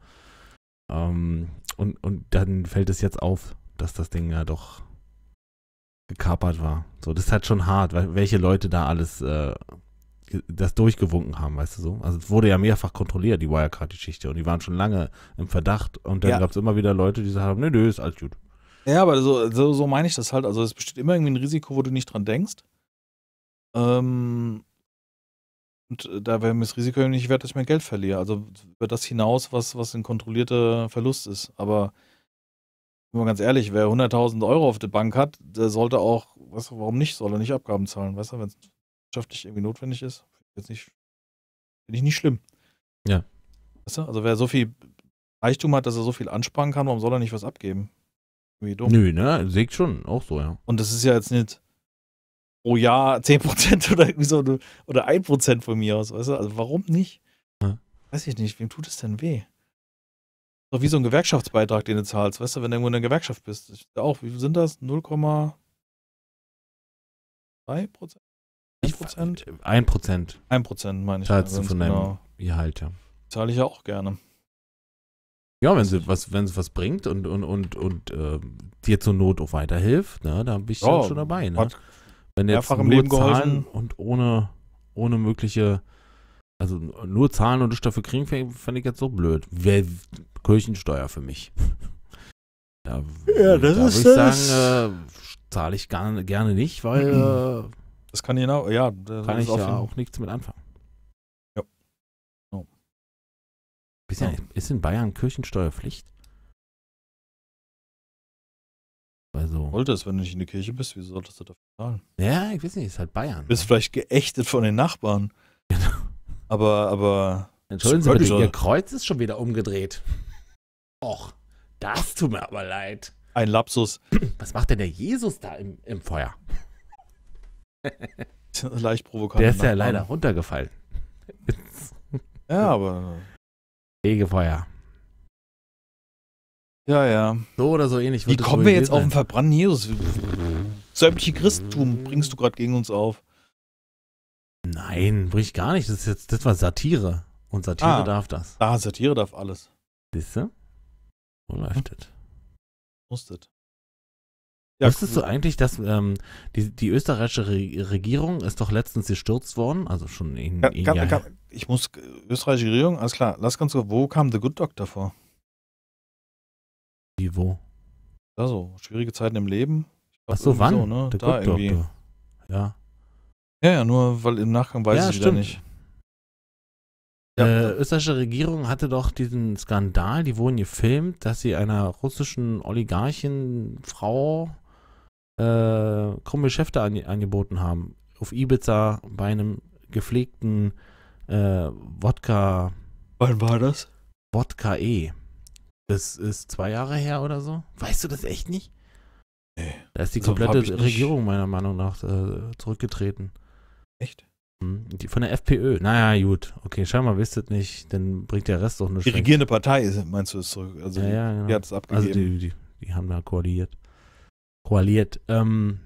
ähm, und, und dann fällt es jetzt auf, dass das Ding ja doch gekapert war. So, das ist halt schon hart, weil welche Leute da alles äh, das durchgewunken haben, weißt du so. Also es wurde ja mehrfach kontrolliert, die Wirecard-Geschichte, und die waren schon lange im Verdacht. Und dann Ja. gab es immer wieder Leute, die sagen, nö, nö, ist alles gut. Ja, aber so, so, so meine ich das halt. Also es besteht immer irgendwie ein Risiko, wo du nicht dran denkst. Ähm, und äh, da wäre mir das Risiko nicht wert, dass ich mein Geld verliere. Also über das hinaus, was, was ein kontrollierter Verlust ist. Aber wenn man ganz ehrlich, wer 100.000 Euro auf der Bank hat, der sollte auch, weißt du, warum nicht, soll er nicht Abgaben zahlen, weißt du, wenn es wirtschaftlich irgendwie notwendig ist. Jetzt nicht, finde ich nicht schlimm. Ja. Weißt du, also wer so viel Reichtum hat, dass er so viel ansparen kann, warum soll er nicht was abgeben? Wie dumm. Nö, ne? Ich schon, auch so, ja. Und das ist ja jetzt nicht pro Jahr [laughs] 10% oder irgendwie so oder 1% von mir aus, weißt du? Also warum nicht? Ja. Weiß ich nicht, wem tut es denn weh? Doch wie so ein Gewerkschaftsbeitrag, den du zahlst, weißt du, wenn du irgendwo in der Gewerkschaft bist. Ich, auch, wie sind das? 0,3%? Ich- 1%? Ein Prozent 1% meine ich. Zahlst du von deinem- genau. Gehalt, ja. Zahle ich ja auch gerne. Ja, wenn sie was, wenn es was bringt und, und, und, und äh, dir zur Not auch weiterhilft, ne, da bin ich Ja, schon dabei. Ne? Wenn jetzt nur Leben Zahlen geholfen. und ohne, ohne mögliche, also nur Zahlen und nicht dafür kriegen, fände ich jetzt so blöd. Wäre Kirchensteuer für mich. [laughs] Da, Ja, das da ist würde ich das. sagen, äh, zahle ich gar, gerne nicht, weil [clears throat] äh, das kann genau, ja. Das kann ich ja auch nichts mit anfangen. Ja. ist in Bayern Kirchensteuerpflicht? Also, Solltest, wenn du nicht in der Kirche bist, wieso solltest du dafür zahlen? ja, ich weiß nicht, ist halt Bayern. Du bist vielleicht geächtet von den Nachbarn. Genau. Aber, aber, Entschuldigen Sie bitte, schon. Ihr Kreuz ist schon wieder umgedreht. Och, das tut mir aber leid. ein Lapsus. Was macht denn der Jesus da im, im Feuer? [laughs] Leicht provokant. Der ist ja leider runtergefallen. Ja, aber. Fegefeuer. Ja, ja. So oder so ähnlich Wie kommen wir jetzt gewesen auf den sein. verbrannten Jesus? Sämtliche Christentum bringst du gerade gegen uns auf. Nein, bricht gar nicht. Das, ist jetzt, das war Satire. Und Satire Ah. darf das. Ah, Satire darf alles. Siehst du? So läuft das. Musstet. Wusstest du eigentlich, dass ähm, die, die österreichische Re Regierung ist doch letztens gestürzt worden? Also schon in, Kann, in kann, Jahr- kann, ich muss, österreichische Regierung, alles klar, lass ganz kurz, wo kam The Good Doctor vor? Wie, wo? Da so, schwierige Zeiten im Leben. Glaub, Ach so, wann? So, ne? Der Da Good irgendwie. Doctor. Ja. Ja, ja, nur weil im Nachgang weiß Ja, ich wieder stimmt. nicht. Äh, österreichische Regierung hatte doch diesen Skandal, die wurden gefilmt, dass sie einer russischen Oligarchin Frau äh, krumme Geschäfte an, angeboten haben. Auf Ibiza bei einem gepflegten äh, Wodka, Wann war das? Wodka E. Das ist zwei Jahre her oder so. Weißt du das echt nicht? Nee. Da ist die Also, komplette. Regierung meiner Meinung nach äh, zurückgetreten. Echt? Hm, Die von der FPÖ. Naja, gut. Okay, scheinbar wisst ihr nicht, dann bringt der Rest doch nur Die regierende Partei, meinst du, ist zurück. Also, Ja, die, ja, genau. die hat es abgegeben. Also die, die, die haben da koaliert. Koaliert. Ähm,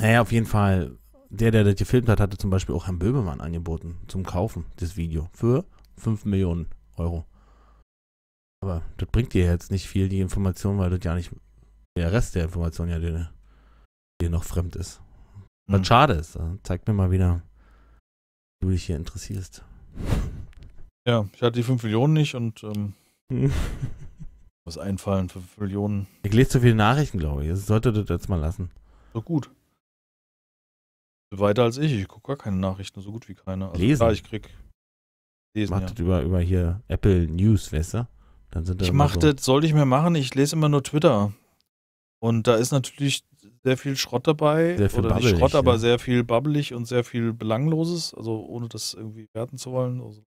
naja, auf jeden Fall, der, der das gefilmt hat, hatte zum Beispiel auch Herrn Böhmermann angeboten zum Kaufen, das Video, für 5 Millionen Euro. Aber das bringt dir jetzt nicht viel, die Information, weil das ja nicht der Rest der Information ja dir, dir noch fremd ist. Was Hm. schade ist. Also zeig mir mal wieder, wie du dich hier interessierst. Ja, ich hatte die 5 Millionen nicht und ähm, [laughs] was einfallen für 5 Millionen. Ich lese zu viele Nachrichten, glaube ich. Ich sollte das jetzt mal lassen. So gut. Weiter als ich. Ich gucke gar keine Nachrichten, so gut wie keine. Also Lesen? Klar, ich krieg lesen, Mach ja. das über, über hier Apple News, weißt du? Dann sind da Ich immer mach so, das, sollte ich mehr machen. Ich lese immer nur Twitter. Und da ist natürlich sehr viel Schrott dabei. Sehr viel Oder nicht babbelig, Schrott, aber ja. sehr viel babbelig und sehr viel Belangloses. Also ohne das irgendwie werten zu wollen. Also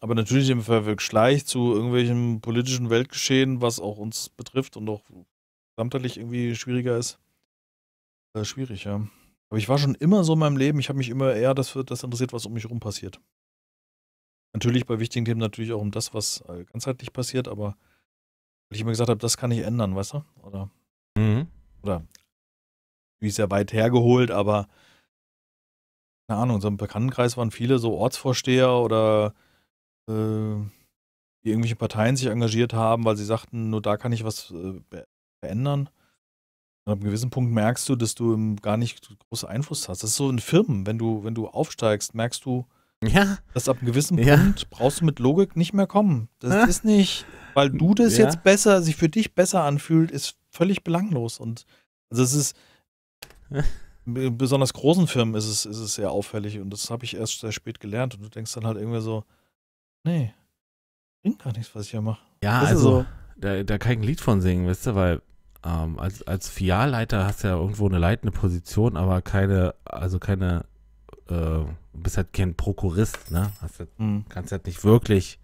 aber natürlich im Vergleich zu irgendwelchem politischen Weltgeschehen, was auch uns betrifft und auch gesamtheitlich irgendwie schwieriger ist, äh, schwierig, ja. Aber ich war schon immer so in meinem Leben, ich habe mich immer eher das, das interessiert, was um mich herum passiert. Natürlich bei wichtigen Themen natürlich auch um das, was äh, ganzheitlich passiert, aber weil ich immer gesagt habe, das kann ich ändern, weißt du? Oder, Mhm. oder wie ist ja weit hergeholt, aber keine Ahnung, in so einem Bekanntenkreis waren viele so Ortsvorsteher oder die irgendwelche Parteien sich engagiert haben, weil sie sagten, nur da kann ich was äh, verändern. Und ab einem gewissen Punkt merkst du, dass du gar nicht großen Einfluss hast. Das ist so in Firmen, wenn du, wenn du aufsteigst, merkst du, Ja, dass ab einem gewissen Ja. Punkt brauchst du mit Logik nicht mehr kommen. Das Ah. ist nicht, weil du das Ja. jetzt besser, sich für dich besser anfühlt, ist völlig belanglos. Und also es ist in besonders großen Firmen ist es, ist es sehr auffällig und das habe ich erst sehr spät gelernt. Und du denkst dann halt irgendwie so, nee, bringt gar nichts, was ich hier mache. ja Das also so. da, da kann ich ein Lied von singen, weißt du, weil ähm, als, als Filialleiter hast du ja irgendwo eine leitende Position, aber keine, also keine, äh, du bist halt kein Prokurist, ne? Hast halt, Hm. kannst halt nicht wirklich,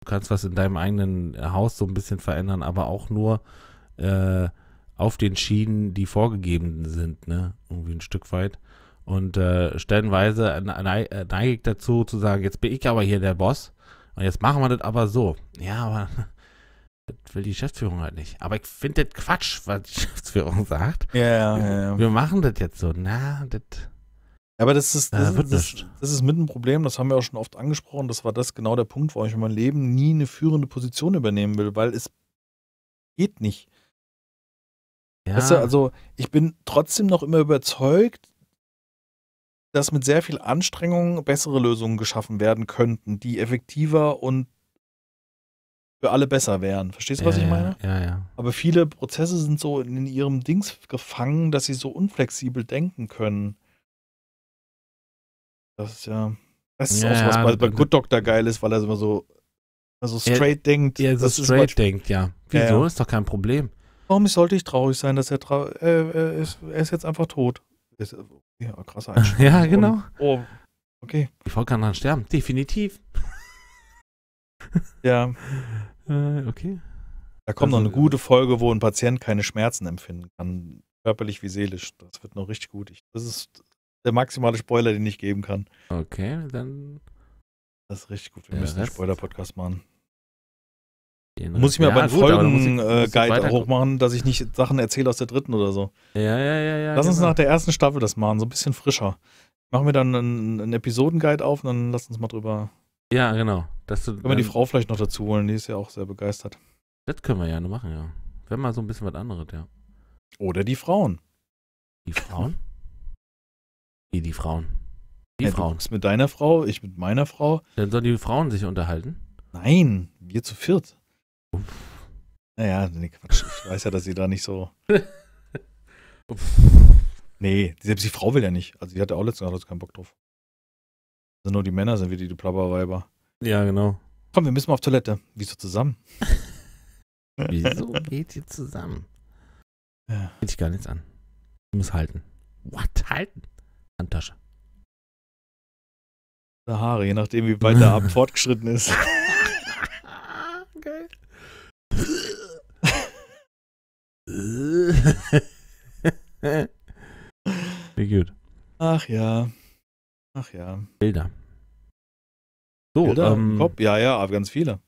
du kannst was in deinem eigenen Haus so ein bisschen verändern, aber auch nur äh, auf den Schienen, die vorgegeben sind, ne? Irgendwie ein Stück weit. Und äh, stellenweise ne- äh, neige ich dazu zu sagen, jetzt bin ich aber hier der Boss und jetzt machen wir das aber so. Ja, aber [laughs] das will die Geschäftsführung halt nicht. Aber ich finde das Quatsch, was die [laughs] Geschäftsführung sagt. Ja, ja, ja, ja. Wir machen das jetzt so. Na, das. Aber das ist, das, ist, das, nicht. das ist mit ein Problem, das haben wir auch schon oft angesprochen. Das war das genau der Punkt, warum ich in meinem Leben nie eine führende Position übernehmen will, weil es geht nicht. Ja, Weißt du, also ich bin trotzdem noch immer überzeugt, dass mit sehr viel Anstrengung bessere Lösungen geschaffen werden könnten, die effektiver und für alle besser wären. Verstehst du, was ja, ich meine? Ja, ja. Aber viele Prozesse sind so in ihrem Dings gefangen, dass sie so unflexibel denken können. Das ist ja. Das ist Ja, auch was bei, bei Good Doctor geil ist, weil er immer so, also straight denkt. Ja, so ist straight was- denkt, ja. Wieso? Ist doch kein Problem. Warum sollte ich traurig sein, dass er trau äh, er, ist, er ist jetzt einfach tot? Ist, ja, krasser [laughs] Einschlag. Ja, genau. Und, oh, okay. Die Frau kann dann sterben. Definitiv. Ja, [laughs] Äh, okay. da kommt Also, noch eine gute Folge, wo ein Patient keine Schmerzen empfinden kann, körperlich wie seelisch. Das wird noch richtig gut. Ich, das ist der maximale Spoiler, den ich geben kann. Okay, dann. Das ist richtig gut. Wir Der müssen einen Spoiler-Podcast machen. Den Muss ich mir ja, muss ich Folgen-Guide hochmachen, dass ich nicht Sachen erzähle aus der dritten oder so. Ja, ja, ja, ja. lass uns genau. nach der ersten Staffel das machen, so ein bisschen frischer. Machen wir dann einen, einen Episoden-Guide auf und dann lass uns mal drüber. Ja, genau. Dass du, Können wir die Frau vielleicht noch dazu holen, die ist ja auch sehr begeistert. Das können wir ja nur machen, ja. Wenn mal so ein bisschen was anderes, ja. Oder die Frauen. Die Frauen? [laughs] Wie die Frauen? Die Ja, Du Frauen. guckst mit deiner Frau, ich mit meiner Frau. Dann sollen die Frauen sich unterhalten. Nein, wir zu viert. Naja, nee, Quatsch. Ich weiß ja, dass sie da nicht so. [laughs] Nee, selbst die Frau will ja nicht. Also, die hatte auch letztens gesagt, keinen Bock drauf. Also nur die Männer sind wie die, die Plapperweiber. Ja, genau. Komm, wir müssen mal auf Toilette. Wieso zusammen? [laughs] Wieso geht ihr zusammen? Ja. Geht sich gar nichts an. Du musst halten. What? Halten? Handtasche. Haare, je nachdem, wie weit der Abend [laughs] fortgeschritten ist. Geil. Wie gut. Ach ja. Ach ja. Bilder. So, Bilder ähm, Kopf? Ja, ja, aber ganz viele.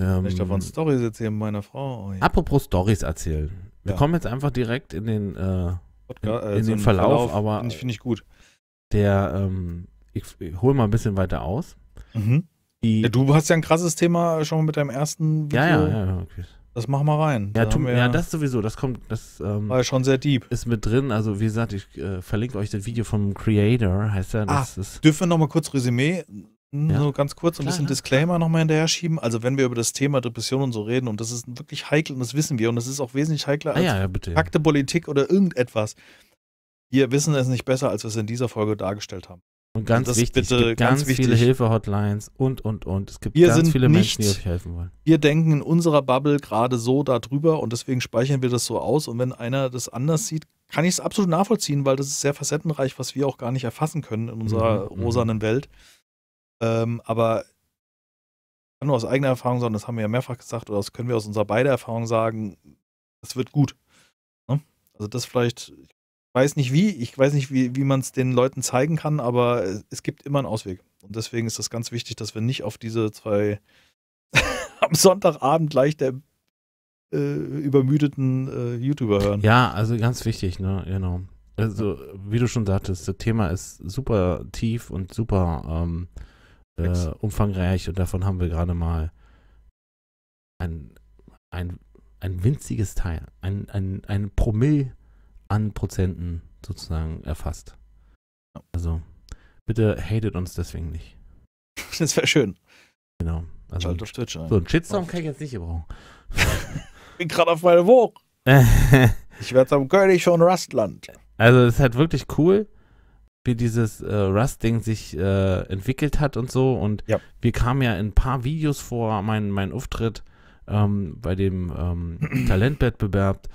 ähm, ich davon Storys erzähle mit meiner Frau. Oh, ja. apropos Stories erzählen. Wir Ja. kommen jetzt einfach direkt in den, äh, in- in so den ein Verlauf, aber- Finde ich, find ich gut. der, ähm, ich, ich hole mal ein bisschen weiter aus. Mhm. Die, Ja, du hast ja ein krasses Thema schon mit deinem ersten Video. ja, ja, ja, okay. Das machen wir rein. Ja, tu, wir ja, das sowieso, das kommt, das ähm, war ja schon sehr deep. ist mit drin. Also wie gesagt, ich äh, verlinke euch das Video vom Creator, heißt er. Ah, Das ist, Dürfen wir noch mal kurz Resümee, Ja. so ganz kurz ein Klar, bisschen ja. Disclaimer noch mal hinterher schieben? Also wenn wir über das Thema Depression und so reden und das ist wirklich heikel und das wissen wir und das ist auch wesentlich heikler ah, als ja, ja. Ja. Fakte, Politik oder irgendetwas. Wir wissen es nicht besser, als wir es in dieser Folge dargestellt haben. Und ganz das wichtig, es bitte gibt ganz ganz, viele. Hilfe-Hotlines und, und, und. Es gibt Wir ganz viele Menschen, die nicht- euch helfen wollen. Wir denken in unserer Bubble gerade so darüber und deswegen speichern wir das so aus. Und wenn einer das anders sieht, kann ich es absolut nachvollziehen, weil das ist sehr facettenreich, was wir auch gar nicht erfassen können in unserer Mhm, mhm. rosanen Welt. Ähm, aber ich kann nur aus eigener Erfahrung sagen, das haben wir ja mehrfach gesagt, oder das können wir aus unserer beider Erfahrung sagen, das wird gut. Ne? Also das vielleicht, ich weiß nicht wie, ich weiß nicht, wie, wie man es den Leuten zeigen kann, aber es, gibt immer einen Ausweg. Und deswegen ist das ganz wichtig, dass wir nicht auf diese zwei [laughs] am Sonntagabend leicht der äh, übermüdeten äh, YouTuber hören. Ja, also ganz wichtig, ne, genau. Also, wie du schon sagtest, das Thema ist super tief und super ähm, äh, umfangreich und davon haben wir gerade mal ein, ein, ein winziges Teil, ein, ein, ein Promille an Prozenten sozusagen erfasst. Also, bitte hatet uns deswegen nicht. [laughs] Das wäre schön. Genau. Also, Schalt auf Twitch ein. so ein Shitstorm kann ich jetzt nicht gebrauchen. [laughs] Ich bin gerade auf meinem Hoch. [laughs] Ich werde am König von Rustland. Also es ist halt wirklich cool, wie dieses äh, Rust-Ding sich äh, entwickelt hat und so. Und Ja. wir kamen ja in ein paar Videos vor, mein, mein Auftritt ähm, bei dem ähm, [clears throat] Talentwettbewerb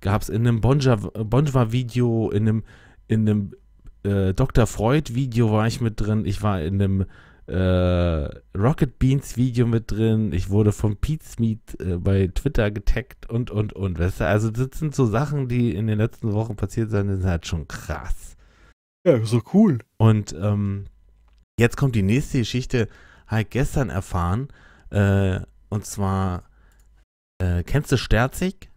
gab es in einem Bonjwa-Video, in einem, in einem äh, Dr. Freud-Video war ich mit drin, ich war in einem äh, Rocket Beans Video mit drin. Ich wurde von Pete Smith äh, bei Twitter getaggt und, und, und. Weißt du? Also, das sind so Sachen, die in den letzten Wochen passiert sind, sind halt schon krass. Ja, so cool. Und ähm, jetzt kommt die nächste Geschichte, habe ich gestern erfahren. Äh, und zwar, äh, kennst du Sterzig?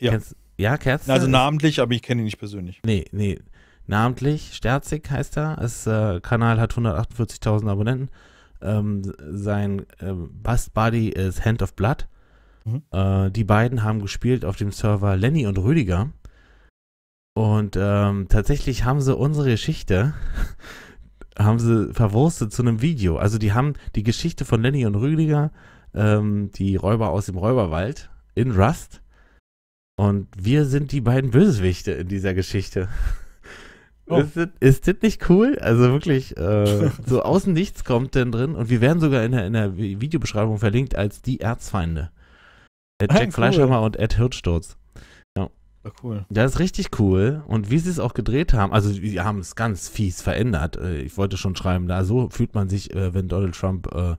Ja. Kennst, ja, kennst? Also namentlich, aber ich kenne ihn nicht persönlich. Nee, nee. Namentlich, Sterzig heißt er. Das äh, Kanal hat 148.000 Abonnenten. Ähm, sein ähm, Bust Buddy ist Hand of Blood. Mhm. Äh, die beiden haben gespielt auf dem Server Lenny und Rüdiger. Und ähm, tatsächlich haben sie unsere Geschichte [laughs] haben sie verwurstet zu einem Video. Also die haben die Geschichte von Lenny und Rüdiger, ähm, die Räuber aus dem Räuberwald in Rust. Und wir sind die beiden Bösewichte in dieser Geschichte. Oh. Ist, das, ist das nicht cool? Also wirklich, äh, [laughs] so außen nichts kommt denn drin. Und wir werden sogar in der, in der Vi- Videobeschreibung verlinkt als die Erzfeinde. At Ah, Jack cool. Fleischhammer und Ed Hirtsturz. Ja, cool. Das ist richtig cool. Und wie sie es auch gedreht haben, also wir haben es ganz fies verändert. Äh, Ich wollte schon schreiben, da so fühlt man sich, äh, wenn Donald Trump äh,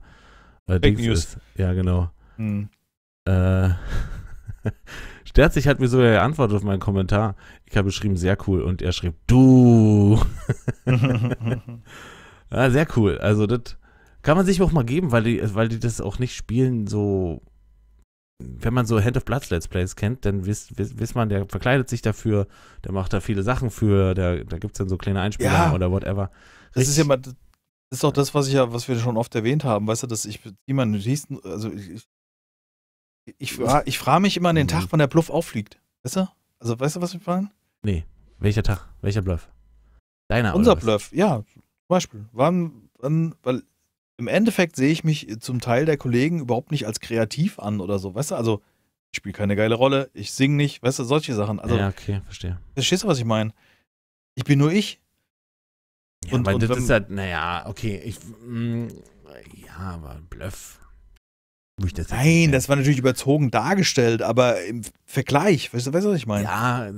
äh, Dings News. ist. Ja, genau. Hm. Äh, [laughs] Sterzig hat mir sogar geantwortet auf meinen Kommentar. Ich habe geschrieben, sehr cool. Und er schrieb, du. [laughs] Ja, sehr cool. Also das kann man sich auch mal geben, weil die, weil die das auch nicht spielen so. Wenn man so Hand of Blood Let's Plays kennt, dann wisst wiss, wiss man, der verkleidet sich dafür, der macht da viele Sachen für, der, da gibt es dann so kleine Einspieler Ja. oder whatever. Das ist ja mal, das ist doch das, was ich ja, was wir schon oft erwähnt haben, weißt du, dass ich jemand Notizen, also ich, ich, ich, fra- ich frage mich immer an den Mhm. Tag, wann der Bluff auffliegt. Weißt du? Also weißt du, was ich meine? Nee, welcher Tag? Welcher Bluff? Deiner Unser? Bluff, ja, zum Beispiel. Wann, wann, weil im Endeffekt sehe ich mich zum Teil der Kollegen überhaupt nicht als kreativ an oder so, weißt du? Also, ich spiele keine geile Rolle, ich singe nicht, weißt du, solche Sachen. Also, ja, okay, verstehe. verstehst du, was ich meine? Ich bin nur ich. Ja, Und- weil und das ist halt, naja, okay, ich, mm, ja, aber Bluff. Das Nein, das war natürlich überzogen dargestellt, aber im Vergleich, weißt du, weißt du was ich meine? Ja,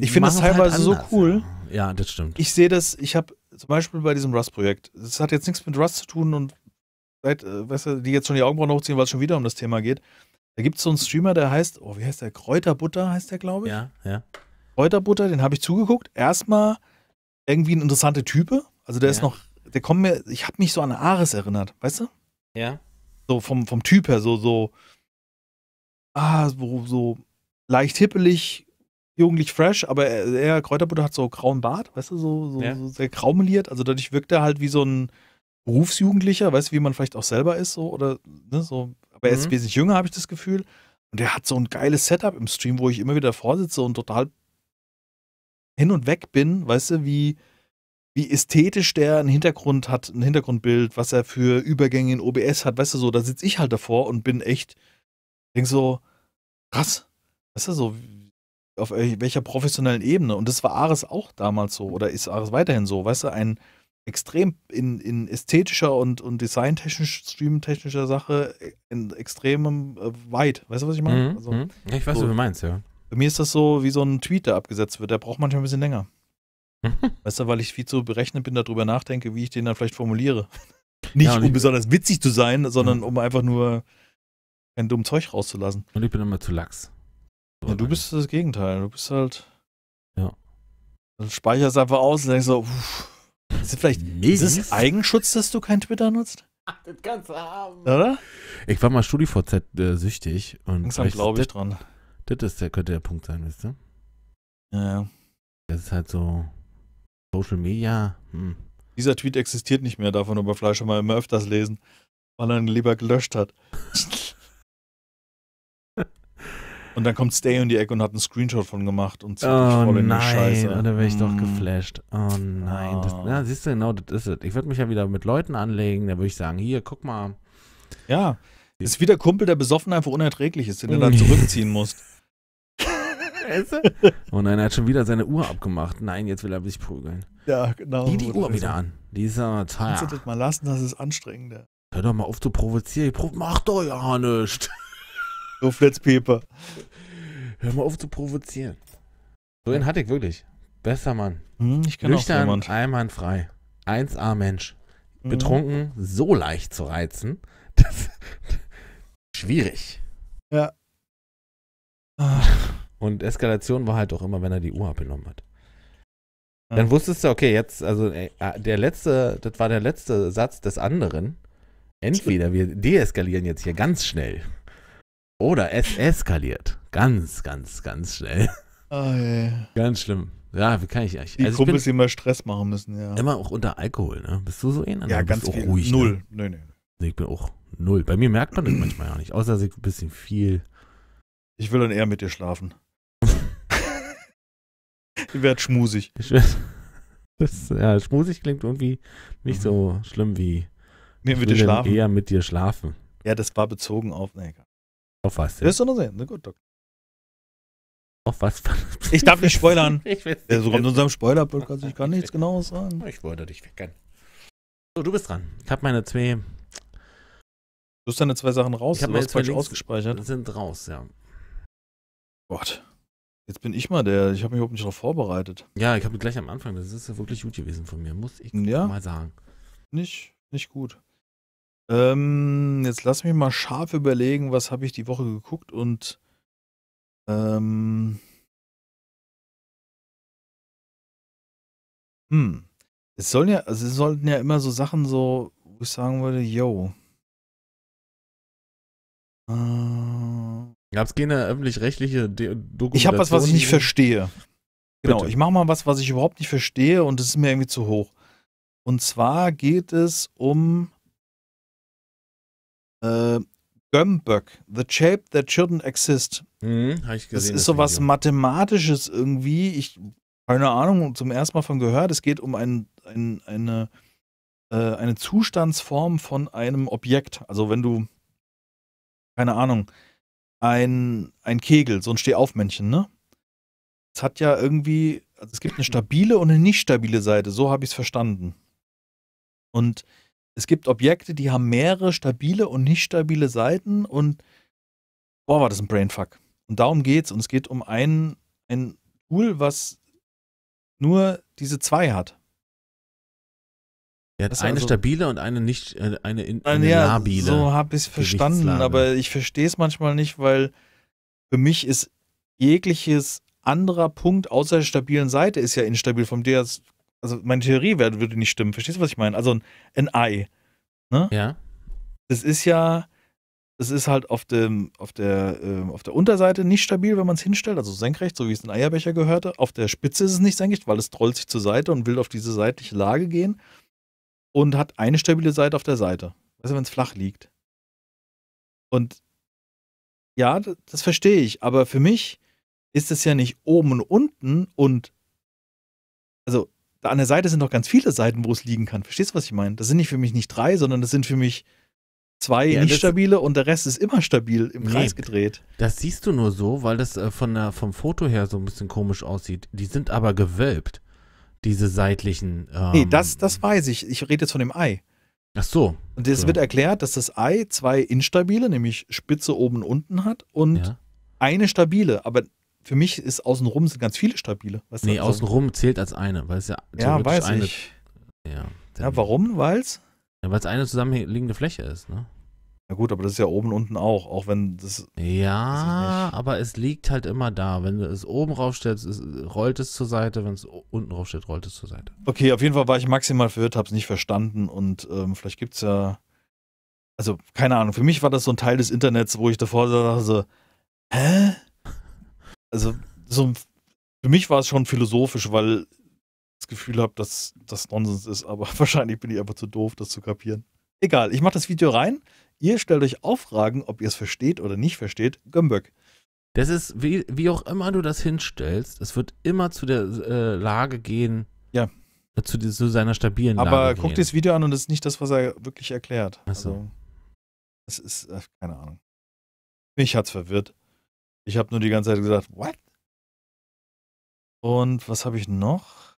Ich finde das teilweise so cool. Ja, das stimmt. Ich sehe das, ich habe zum Beispiel bei diesem Rust-Projekt, das hat jetzt nichts mit Rust zu tun und seit, äh, weißt du, die jetzt schon die Augenbrauen hochziehen, weil es schon wieder um das Thema geht. Da gibt es so einen Streamer, der heißt, oh, wie heißt der? Kräuterbutter heißt der, glaube ich. Ja, ja. Kräuterbutter, den habe ich zugeguckt. Erstmal irgendwie ein interessante Type. Also der ist Ja. noch, der kommt mir, ich habe mich so an Ares erinnert, weißt du? Ja. So vom, vom Typ her, so, so, ah, so, so leicht hippelig, jugendlich fresh, aber er, er Kräuterbutter hat so grauen Bart, weißt du, so, so, Ja. so sehr graumeliert. Also dadurch wirkt er halt wie so ein Berufsjugendlicher, weißt du, wie man vielleicht auch selber ist, so oder ne, so. Aber er ist Mhm. wesentlich jünger, habe ich das Gefühl. Und der hat so ein geiles Setup im Stream, wo ich immer wieder vorsitze und total hin und weg bin, weißt du, wie, wie ästhetisch der einen Hintergrund hat, ein Hintergrundbild, was er für Übergänge in OBS hat, weißt du, so, da sitze ich halt davor und bin echt, denk so, krass, weißt du, so, auf wel- welcher professionellen Ebene. Und das war Ares auch damals so, oder ist Ares weiterhin so, weißt du, ein extrem in, in ästhetischer und, und designtechnisch, streamtechnischer Sache in extremem äh, weit. Weißt du, was ich meine? Mhm. Also, mhm. Ich weiß, so- was du meinst, ja. bei mir ist das so wie so ein Tweet, der abgesetzt wird. Der braucht manchmal ein bisschen länger. Weißt du, weil ich viel zu berechnet bin, darüber nachdenke, wie ich den dann vielleicht formuliere. [laughs] Nicht Ja, um besonders witzig zu sein, sondern Mhm. um einfach nur kein dummes Zeug rauszulassen. Und ich bin immer zu lax. Ja, du bist das Gegenteil. Du bist halt. Ja. Du speicherst einfach aus und denkst so, uff, ist das vielleicht ist es Eigenschutz, dass du kein Twitter nutzt? [laughs] Das kannst du haben. Oder? Ich war mal StudiVZ äh, süchtig und Langsam glaube ich das, dran. das ist der, könnte der Punkt sein, wisst ihr? Ja, ja. Das ist halt so Social Media. Hm. Dieser Tweet existiert nicht mehr, davon über Fleisch schon mal immer öfters lesen, weil er ihn lieber gelöscht hat. [laughs] Und dann kommt Stay in die Ecke und hat einen Screenshot von gemacht und zieht Oh voll in die nein, Scheiße. oh, da wäre ich doch Mm. geflasht. Oh nein. Das, Ah. ja, siehst du, genau, das ist es. Ich würde mich ja wieder mit Leuten anlegen, da würde ich sagen, hier, guck mal. Ja, ist wie der Kumpel, der besoffen einfach unerträglich ist, den du dann zurückziehen musst. [laughs] Du? [laughs] Oh nein, er hat schon wieder seine Uhr abgemacht. Nein, jetzt will er sich prügeln. Ja, genau. Die die Uhr wieder an. Die ist ja Kannst du teuer. das mal lassen, das ist anstrengender. Hör doch mal auf zu provozieren. Pro mach doch ja nicht. [laughs] So Flitzpieper. Hör mal auf zu provozieren. So einen hatte ich wirklich. Bester Mann. Hm, ich kenne auch Nüchtern, jemand. einwandfrei. 1A Mensch. Mhm. Betrunken, so leicht zu reizen. Das, [laughs] schwierig. Ah, Und Eskalation war halt auch immer, wenn er die Uhr abgenommen hat. Dann wusstest du, okay, jetzt, also äh, der letzte, das war der letzte Satz des anderen. Entweder wir deeskalieren jetzt hier ganz schnell. Oder es eskaliert. Ganz, ganz, ganz schnell. Ah, ja. Ganz schlimm. Ja, wie kann ich eigentlich? Die Also Kumpels, die immer Stress machen müssen, ja. immer auch unter Alkohol, ne? Bist du so ein? Ja, ganz ruhig. Null. Ne? Nö. Nee, ich bin auch null. Bei mir merkt man das manchmal ja nicht. Außer dass ich ein bisschen viel. Ich will dann eher mit dir schlafen. [laughs] ich werd schmusig. [laughs] Das, ja, schmusig klingt irgendwie nicht so schlimm wie. Nee, mit dir schlafen. Eher mit dir schlafen. Ja, das war bezogen auf. Nee, egal. Auf was? Wirst du noch sehen. Na gut, Doc. Auf was? [laughs] Ich darf nicht spoilern. Ich will Der so in unserem Spoiler-Podcast, ich kann nichts genaues sagen. Ich wollte dich wecken. So, du bist dran. Ich habe meine zwei Du hast deine zwei Sachen raus, Ich hab du meine zwei Links- ausgespeichert. sind raus, ja. Gott. Jetzt bin ich mal der, ich habe mich überhaupt nicht darauf vorbereitet. Ja, ich habe gleich am Anfang, das ist ja wirklich gut gewesen von mir, muss ich Ja, mal sagen. nicht, nicht gut. Ähm, jetzt lass mich mal scharf überlegen, was habe ich die Woche geguckt und ähm, hm. Es sollen ja, also es sollten ja immer so Sachen so, wo ich sagen würde, yo. Äh, Gab es keine öffentlich-rechtliche Dokumentation? Ich habe was, was ich nicht verstehe. Genau, Bitte. ich mache mal was, was ich überhaupt nicht verstehe und das ist mir irgendwie zu hoch. Und zwar geht es um äh, Gömböck, The Shape That Shouldn't Exist. Mhm, ich Das gesehen. ist so was. Mathematisches irgendwie. Ich keine Ahnung, zum ersten Mal von gehört. Es geht um ein, ein, eine, äh, eine Zustandsform von einem Objekt. Also wenn du, keine Ahnung, ein, ein Kegel, so ein Stehaufmännchen, ne? Es hat ja irgendwie, also es gibt eine stabile und eine nicht stabile Seite, so habe ich es verstanden. Und es gibt Objekte, die haben mehrere stabile und nicht stabile Seiten und boah, war das ein Brainfuck. Und darum geht's. Und es geht um ein, ein Tool, was nur diese zwei hat. Er das hat ist eine also- stabile und eine nicht, äh, eine, in, Äh, eine ja, labile. So habe ich es verstanden, aber ich verstehe es manchmal nicht, weil für mich ist jegliches anderer Punkt außer der stabilen Seite ist ja instabil. Von der, es- also meine Theorie würde nicht stimmen. Verstehst du, was ich meine? Also ein, ein Ei. ja, Das ist ja, das ist halt auf, dem, auf, der, ähm, auf der Unterseite nicht stabil, wenn man es hinstellt, also senkrecht, so wie es ein Eierbecher gehörte. Auf der Spitze ist es nicht senkrecht, weil es trollt sich zur Seite und will auf diese seitliche Lage gehen. Und hat eine stabile Seite auf der Seite. Du, wenn es flach liegt. Und ja, das, verstehe ich, aber für mich ist es ja nicht oben und unten und also da an der Seite sind doch ganz viele Seiten, wo es liegen kann. Verstehst du, was ich meine? Das sind nicht für mich nicht drei, sondern das sind für mich zwei Ja, nicht stabile und der Rest ist immer stabil im Nee. Kreis gedreht. Das siehst du nur so, weil das äh, von der, vom Foto her so ein bisschen komisch aussieht. Die sind aber gewölbt, diese seitlichen. Ähm, Nee, das, das weiß ich. Ich rede jetzt von dem Ei. Ach so. Und es So. wird erklärt, dass das Ei zwei instabile, nämlich Spitze oben und unten hat und Ja. eine stabile. Aber für mich ist außenrum sind ganz viele stabile. Weißt? Nee, Also- außenrum zählt als eine, weil es ja Ja, weiß eine, ich. Ja, Ja, warum? Weil's? Ja, weil es eine zusammenliegende Fläche ist, ne? Na gut, aber das ist ja oben und unten auch, auch wenn das. Ja, nicht. aber es liegt halt immer da. Wenn du es oben raufstellst, rollt es zur Seite. Wenn es unten raufsteht, rollt es zur Seite. Okay, auf jeden Fall war ich maximal verwirrt, hab's nicht verstanden und ähm, vielleicht gibt's ja. Also, keine Ahnung, für mich war das so ein Teil des Internets, wo ich davor dachte, so, hä? Also, so, für mich war es schon philosophisch, weil ich das Gefühl habe, dass das Nonsens ist, aber [laughs] wahrscheinlich bin ich einfach zu doof, das zu kapieren. Egal, ich mache das Video rein. Ihr stellt euch auch Fragen, ob ihr es versteht oder nicht versteht. Gömböck. Das ist, wie, wie auch immer du das hinstellst, es wird immer zu der äh, Lage gehen. Ja. äh, Zu, zu seiner stabilen Aber Lage. guckt gehen. das Video an und das ist nicht das, was er wirklich erklärt. Ach so. Also, es ist, äh, keine Ahnung. Mich hat's verwirrt. Ich habe nur die ganze Zeit gesagt, what? Und was habe ich noch?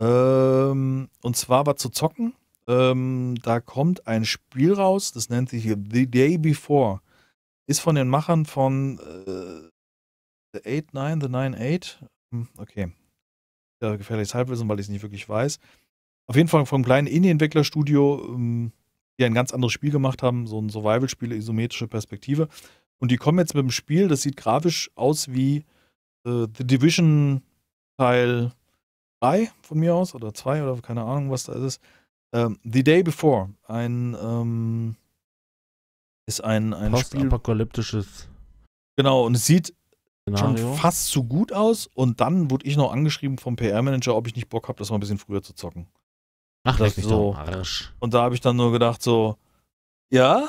Ähm, und zwar war zu zocken. Ähm, da kommt ein Spiel raus, das nennt sich The Day Before. Ist von den Machern von äh, The 8, 9, The 9, 8. Hm, Okay. Ja, gefährliches Halbwissen, weil ich es nicht wirklich weiß. Auf jeden Fall vom kleinen Indie-Entwicklerstudio, ähm, die ein ganz anderes Spiel gemacht haben, so ein Survival-Spiel, isometrische Perspektive. Und die kommen jetzt mit dem Spiel, das sieht grafisch aus wie äh, The Division Teil 3 von mir aus oder 2 oder keine Ahnung, was da ist. Ähm, The Day Before, ein ähm, ist ein, ein. Postapokalyptisches Genau, und es sieht schon Szenario. fast zu gut aus. Und dann wurde ich noch angeschrieben vom PR-Manager, ob ich nicht Bock habe, das mal ein bisschen früher zu zocken. Ach, das mich so- Arsch. Und da habe ich dann nur gedacht, so, ja,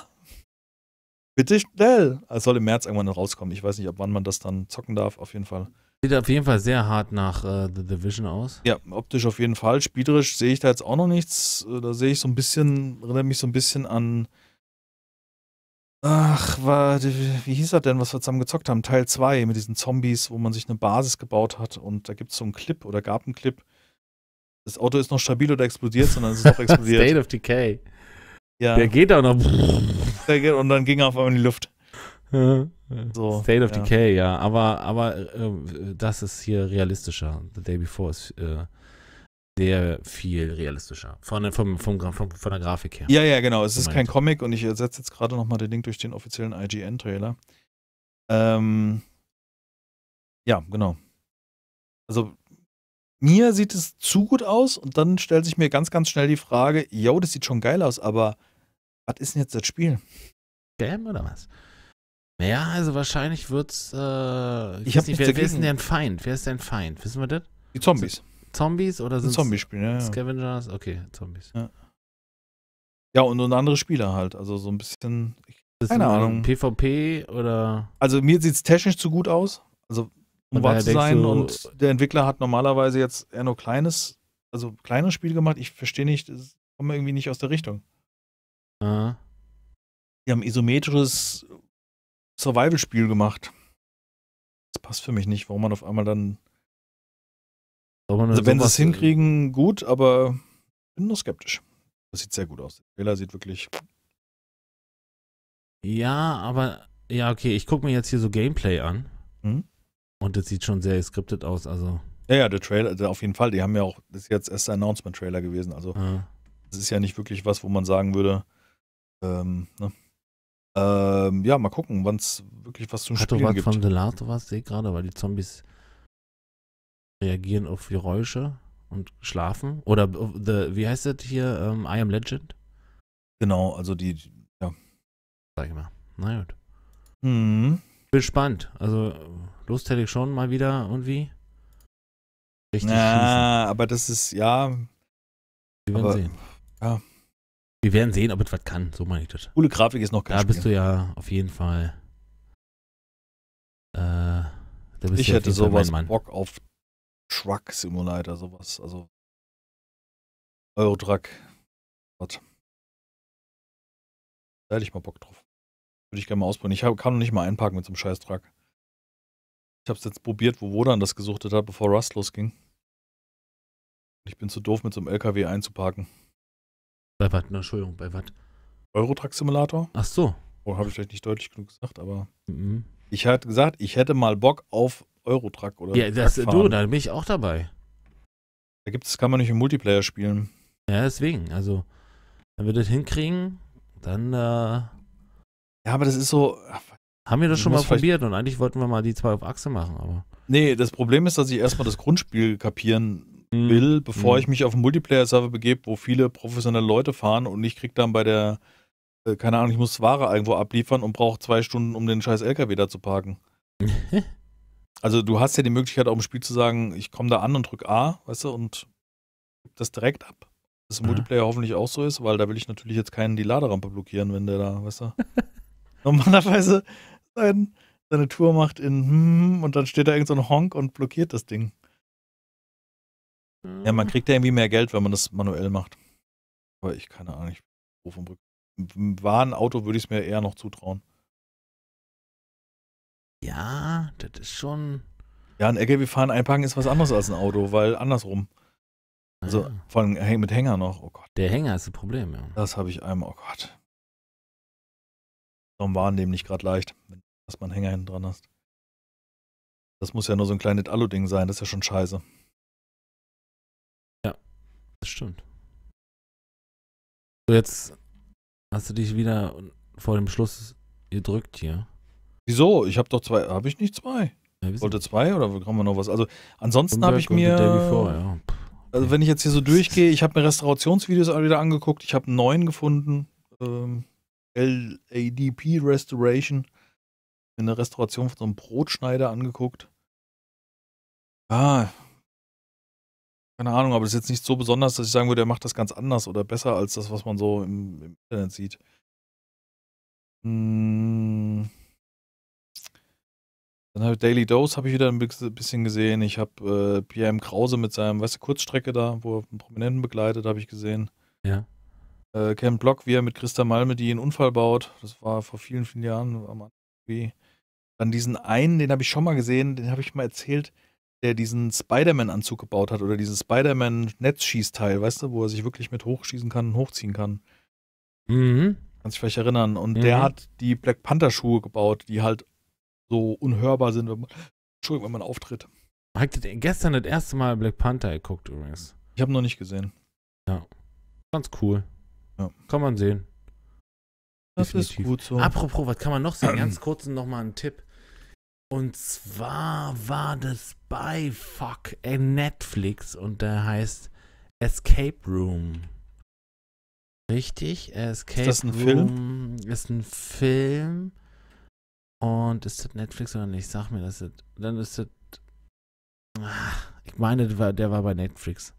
bitte schnell. Es soll im März irgendwann rauskommen. Ich weiß nicht, ab wann man das dann zocken darf, auf jeden Fall. Sieht auf jeden Fall sehr hart nach äh, The Division aus. Ja, optisch auf jeden Fall. Spielerisch sehe ich da jetzt auch noch nichts. Äh, Da sehe ich so ein bisschen, erinnert mich so ein bisschen an. Ach, war, wie hieß das denn, was wir zusammen gezockt haben? Teil 2 mit diesen Zombies, wo man sich eine Basis gebaut hat und da gibt es so einen Clip oder gab einen Clip. Das Auto ist noch stabil oder explodiert, sondern es ist doch [laughs] explodiert. State of Decay. ja. Der geht auch noch. Und dann ging er auf einmal in die Luft. So, State of ja. Decay, ja. Aber, aber äh, das ist hier realistischer. The Day Before ist äh, sehr viel realistischer. Von, der- vom, vom, vom, von der Grafik her. Ja, ja, genau. Es ist kein Comic und ich ersetze jetzt gerade nochmal den Link durch den offiziellen IGN-Trailer. Ähm, ja, genau. Also, mir sieht es zu gut aus und dann stellt sich mir ganz, ganz schnell die Frage: Jo, das sieht schon geil aus, aber was ist denn jetzt das Spiel? Scam oder was? Naja, also wahrscheinlich wird's. Äh, Ich weiß hab nicht, wer, wer ist denn dein Feind? Wer ist dein Feind? Wissen wir das? Die Zombies. Zombies oder sind Zombiespiel, ja, ja. Scavengers? Okay, Zombies. Ja, und, und andere Spieler halt. Also so ein bisschen. Keine Ahnung. PvP oder. Also mir sieht es technisch zu gut aus. Also um wahr zu sein. du- und der Entwickler hat normalerweise jetzt eher nur kleines, also kleines Spiel gemacht. Ich verstehe nicht, das kommt irgendwie nicht aus der Richtung. Äh, Die haben isometrisches Survival-Spiel gemacht. Das passt für mich nicht, warum man auf einmal dann. Also wenn sie es hinkriegen, gut, aber ich bin nur skeptisch. Das sieht sehr gut aus. Der Trailer sieht wirklich. Ja, aber. Ja, okay, ich gucke mir jetzt hier so Gameplay an. Mhm. Und das sieht schon sehr skriptet aus. Also. Ja, ja, der Trailer, der auf jeden Fall. Die haben ja auch, das ist jetzt erst der Announcement-Trailer gewesen. Also Äh, Das ist ja nicht wirklich was, wo man sagen würde, ähm, ne? Ähm, ja, mal gucken, wann es wirklich was zum hat Spielen was gibt. von The Last of Us, sehe ich gerade, weil die Zombies reagieren auf Geräusche und schlafen. Oder auf the, wie heißt das hier? Ähm, I Am Legend? Genau, also die, Sag ich mal. Na gut. hm, Bin gespannt. Also, Lust hätte ich schon mal wieder irgendwie. Richtig na, aber das ist, ja, Wir werden sehen. ja. Wir werden sehen, ob es was kann. So meine ich das. Coole Grafik ist noch kein Da Spiel. bist du ja auf jeden Fall. Äh, ich hätte sowas. Bock auf Truck Simulator, sowas. Also Eurotruck. Gott. Da hätte ich mal Bock drauf. Würde ich gerne mal ausprobieren. Ich hab, kann noch nicht mal einparken mit so einem scheiß Truck. Ich habe es jetzt probiert, wo Wodan das gesuchtet hat, bevor Rust losging. Ich bin zu doof, mit so einem LKW einzuparken. Bei was? Ne, Entschuldigung, bei was? Eurotruck Simulator? Ach so. Oh, habe ich vielleicht nicht deutlich genug gesagt, aber Mhm. ich hatte gesagt, ich hätte mal Bock auf Eurotruck oder Ja, das, du, da bin ich auch dabei. Da gibt's, kann man nicht im Multiplayer spielen. Ja, deswegen. Also, wenn wir das hinkriegen, dann äh, Ja, aber das ist so. haben wir das schon mal probiert und eigentlich wollten wir mal die zwei auf Achse machen, aber. Nee, das Problem ist, dass ich erstmal das Grundspiel kapieren. Will, bevor Mhm. ich mich auf einen Multiplayer-Server begebe, wo viele professionelle Leute fahren und ich krieg dann bei der, äh, keine Ahnung, ich muss Ware irgendwo abliefern und brauche zwei Stunden, um den scheiß LKW da zu parken. [laughs] Also du hast ja die Möglichkeit auch im Spiel zu sagen, ich komme da an und drück A, weißt du, und gib das direkt ab. Das im Ja. Multiplayer hoffentlich auch so ist, weil da will ich natürlich jetzt keinen die Laderampe blockieren, wenn der da, weißt du. [laughs] Normalerweise sein, seine Tour macht in hm, und dann steht da irgend so ein Honk und blockiert das Ding. Ja, man kriegt ja irgendwie mehr Geld, wenn man das manuell macht. Aber ich keine Ahnung, ich bin vom Rücken. Im wahren Auto würde ich es mir eher noch zutrauen. Ja, das ist schon. Ja, ein LKW fahren einparken ist was anderes als ein Auto, weil andersrum. Also ja. vor allem mit Hänger noch. Oh Gott, Der Hänger ist das Problem, ja. das habe ich einmal. Oh Gott. Darum waren dem nicht gerade leicht, wenn du erstmal einen Hänger hinten dran hast. Das muss ja nur so ein kleines Alu-Ding sein, das ist ja schon scheiße. Das stimmt. So, jetzt hast du dich wieder vor dem Schluss gedrückt hier. Wieso? Ich habe doch zwei. Habe ich nicht zwei? Ja, Wollte zwei oder haben wir noch was? Also ansonsten habe ich mir. Before, ja. Also wenn ich jetzt hier so durchgehe, ich habe mir Restaurationsvideos alle wieder angeguckt. Ich habe einen neuen gefunden. Ähm, LADP Restoration. Eine Restauration von so einem Brotschneider angeguckt. Ah. Keine Ahnung, aber das ist jetzt nicht so besonders, dass ich sagen würde, er macht das ganz anders oder besser als das, was man so im, im Internet sieht. Hm. Dann habe ich Daily Dose habe ich wieder ein bis- bisschen gesehen. Ich habe äh, PM Krause mit seinem, weißt du, Kurzstrecke da, wo er einen Prominenten begleitet, habe ich gesehen. Ja. Äh, Ken Block, wie er mit Christa Malme die einen Unfall baut. Das war vor vielen, vielen Jahren. am Anfang. Dann diesen einen, den habe ich schon mal gesehen, den habe ich mal erzählt, der diesen Spider-Man-Anzug gebaut hat oder dieses Spider-Man-Netzschießteil, weißt du, wo er sich wirklich mit hochschießen kann und hochziehen kann. Mhm. Kannst dich vielleicht erinnern. Und Mhm. der hat die Black Panther-Schuhe gebaut, die halt so unhörbar sind, wenn man, Entschuldigung, wenn man auftritt. Ich gestern das erste Mal Black Panther geguckt übrigens. Ich habe noch nicht gesehen. Ganz cool. Ja. Kann man sehen. Das Definitiv. ist gut so. Apropos, was kann man noch sagen? [clears throat] Ganz kurz nochmal ein Tipp. Und zwar war das bei Fuck Netflix und der heißt Escape Room. Richtig? Escape das ein Room ist ein Film. Und ist das Netflix oder nicht? Sag mir das. ist- Dann ist das. Ah, Ich meine, der war, der war bei Netflix.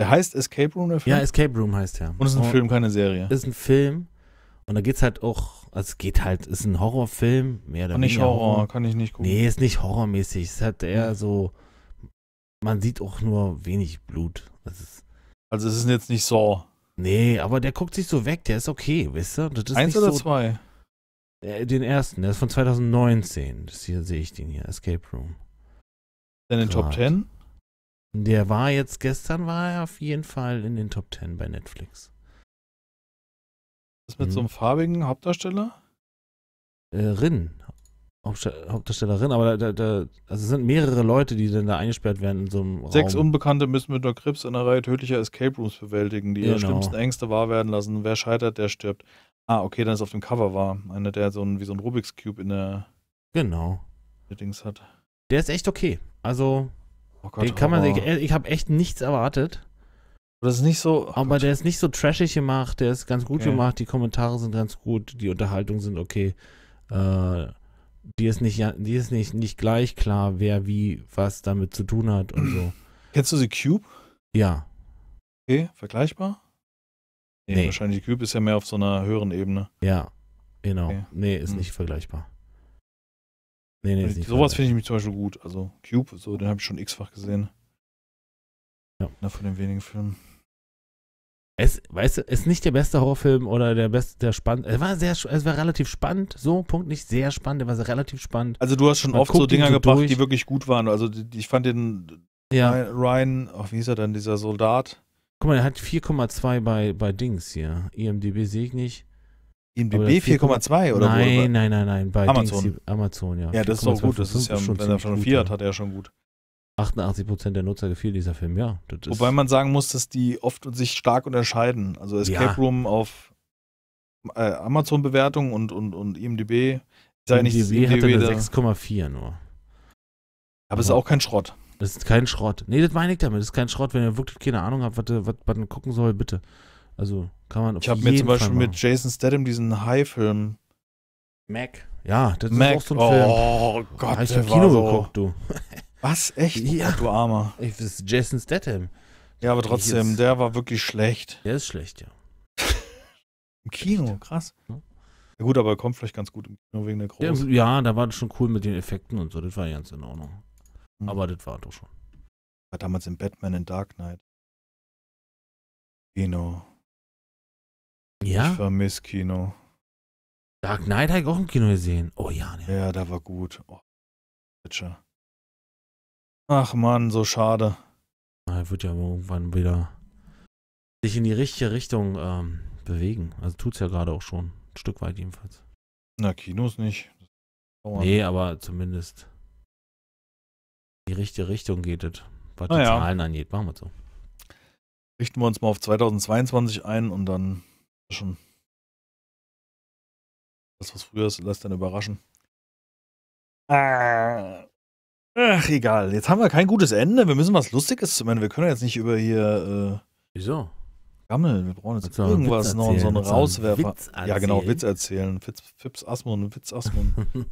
Der heißt Escape Room, der Film? Ja, Escape Room heißt der. Und es ist ein Film, keine Serie. ist ein Film und da geht's halt auch, also es geht halt, ist ein Horrorfilm, mehr oder Und nicht weniger Horror, kann ich nicht gucken. Nee, ist nicht horrormäßig, es hat eher Ja. so, man sieht auch nur wenig Blut. Ist, Also es ist jetzt nicht Saw. nee, aber der guckt sich so weg, der ist okay, weißt du? Das ist Eins oder so, zwei? Den ersten, der ist von 2019, das hier sehe ich den hier, Escape Room. In den Top. 10? Der war jetzt, gestern war er auf jeden Fall in den Top 10 bei Netflix. Das mit Mhm. so einem farbigen Hauptdarsteller? Äh, Rin, Hauptdarstellerin, aber da, da, also es sind mehrere Leute, die dann da eingesperrt werden in so einem Sechs Raum. Unbekannte müssen mit einer Krebs in einer Reihe tödlicher Escape Rooms bewältigen, die ihre Genau. schlimmsten Ängste wahr werden lassen. Wer scheitert, der stirbt. Ah, okay, dann ist auf dem Cover war. Einer, der so ein, wie so ein Rubik's Cube in der, Genau. der Dings hat. Der ist echt okay. Also, Oh Gott, den kann man sich, Horror. ich habe echt nichts erwartet. Das ist nicht so. oh aber Gott. der ist nicht so trashig gemacht, der ist ganz gut Okay. gemacht, die Kommentare sind ganz gut, die Unterhaltung sind okay. Äh, die ist nicht, ja- die ist nicht, nicht gleich klar, wer wie was damit zu tun hat und so. Kennst du The Cube? Ja. Okay, vergleichbar? Nee, Nee. wahrscheinlich Cube ist ja mehr auf so einer höheren Ebene. Ja, genau. Okay. Nee, ist Hm. nicht vergleichbar. Nee, nee, ist nicht Sowas finde ich nämlich zum Beispiel gut. Also Cube, so, den habe ich schon x-fach gesehen. Ja. Einer von den wenigen Filmen. Es, weißt du, ist nicht der beste Horrorfilm oder der beste, der spannend. Er war sehr, es war relativ spannend, so, Punkt, nicht sehr spannend, er war sehr relativ spannend. Also du hast schon Man oft so Dinger so gebracht, durch. die wirklich gut waren. Also die, die- ich fand den Ja, Ryan, ach, wie hieß er denn, dieser Soldat? guck mal, er hat 4,2 bei, bei Dings hier. IMDB sehe ich nicht. IMDb Aber 4,2 oder wo? nein, nein, nein, nein, bei Amazon. Dings, Amazon, ja. Ja, das ist auch 4,2 gut. Das ist ja, schon wenn er schon eine gut, 4 ja. hat, hat er ja schon gut. 88% der Nutzer gefiel dieser Film, ja. Ist, Wobei man sagen muss, dass die oft sich stark unterscheiden. Also Escape Ja. Room auf äh, Amazon-Bewertung und, und, und IMDb. Ich sage nicht, IMDb hatte eine da- 6,4 nur. aber es ist auch kein Schrott. Das ist kein Schrott. Nee, das meine ich damit. Das ist kein Schrott. Wenn ihr wirklich keine Ahnung habt, was, was was man gucken soll, bitte. Also kann man auf Ich habe mir zum Beispiel Fall mit machen. Jason Statham diesen High-Film. Mac. Ja, das Mac. ist auch so ein Film. Oh Gott, Habe ich der im Kino so. geguckt, du. [laughs] Was? Echt? Ja. Du Armer. Ich, das ist Jason Statham. Ja, aber Ich trotzdem, der war wirklich schlecht. Der ist schlecht, ja. [laughs] Im Kino, krass. Ja. Ja gut, aber er kommt vielleicht ganz gut im Kino wegen der Ja, großen. ja, da war das schon cool mit den Effekten und so. Das war ganz in Ordnung. Mhm. Aber das war doch schon. War damals in Batman in Dark Knight. Kino. Ich Ja? vermisse Kino. Dark Knight habe ich auch im Kino gesehen. Oh ja, ne. Ja, da war gut. Oh, Witcher. Ach Mann, so schade. Er wird ja irgendwann wieder sich in die richtige Richtung ähm, bewegen. Also tut's ja gerade auch schon. Ein Stück weit jedenfalls. Na, Kinos nicht. Dauert. Nee, aber zumindest in die richtige Richtung geht es. Was die Naja. Zahlen angeht. Machen wir so. Richten wir uns mal auf 2022 ein und dann schon. Das, was früher ist, lässt dann überraschen. Ah. Ach, egal. Jetzt haben wir kein gutes Ende. Wir müssen was Lustiges. Ich meine, wir können jetzt nicht über hier Wieso? äh, gammeln. Wir brauchen jetzt einen irgendwas noch, so einen einen Rauswerfer. Witz ja, genau? Witz erzählen. Witz, Fips Asmund, Witz Asmund. [laughs]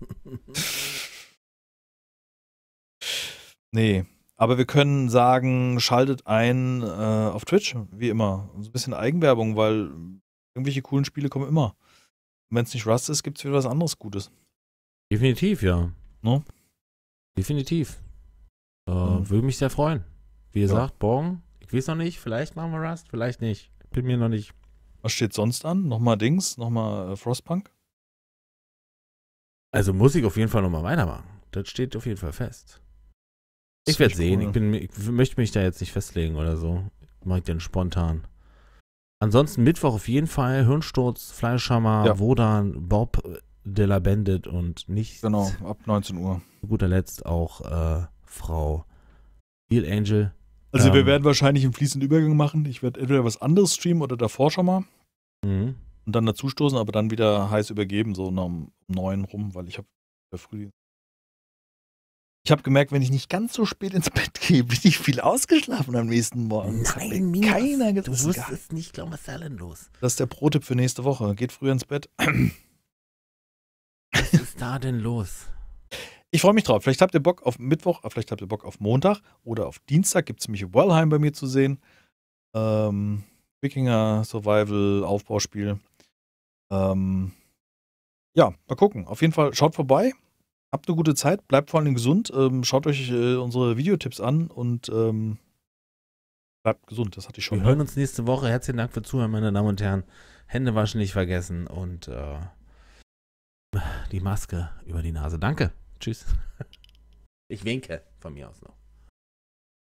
nee, aber wir können sagen, schaltet ein äh, auf Twitch, wie immer. So ein bisschen Eigenwerbung, weil irgendwelche coolen Spiele kommen immer. Wenn es nicht Rust ist, gibt es wieder was anderes Gutes. Definitiv, ja. No? Definitiv. Äh, Mhm. Würde mich sehr freuen. Wie Ja. gesagt, morgen, ich weiß noch nicht, vielleicht machen wir Rust, vielleicht nicht. Bin mir noch nicht. Was steht sonst an? Nochmal Dings, nochmal äh, Frostpunk? Also muss ich auf jeden Fall nochmal weitermachen. Das steht auf jeden Fall fest. Ich werde sehen. cool. Ich, bin, ich möchte mich da jetzt nicht festlegen oder so. Mach ich dann spontan. Ansonsten Mittwoch auf jeden Fall Hirnsturz, Fleischhammer, Ja. Wodan, Bob de la Bandit und nicht Genau, ab 19 Uhr. zu guter Letzt auch äh, Frau Steel Angel. Also wir Ähm. werden wahrscheinlich einen fließenden Übergang machen. Ich werde entweder was anderes streamen oder davor schon mal. Mhm. und dann dazustoßen, aber dann wieder heiß übergeben, so um neun rum, weil ich habe früh. Ich habe gemerkt, wenn ich nicht ganz so spät ins Bett [laughs] gehe, bin ich viel ausgeschlafen am nächsten Morgen. Mir Minus. keiner Du gesagt. wirst es nicht glauben, was ist da denn los? Das ist der Pro-Tipp für nächste Woche. Geht früher ins Bett. [clears throat] Ist da denn los? Ich freue mich drauf. Vielleicht habt ihr Bock auf Mittwoch, äh, vielleicht habt ihr Bock auf Montag oder auf Dienstag. Gibt es mich in Wellheim bei mir zu sehen. Ähm, Wikinger Survival Aufbauspiel. Ähm, ja, mal gucken. Auf jeden Fall schaut vorbei. Habt eine gute Zeit. Bleibt vor allem gesund. Ähm, schaut euch äh, unsere Videotipps an und ähm, bleibt gesund. Das hatte ich schon. Wir ne? hören uns nächste Woche. Herzlichen Dank für Zuhören, meine Damen und Herren. Hände waschen nicht vergessen und äh, die Maske über die Nase. Danke. Tschüss. Ich winke von mir aus noch.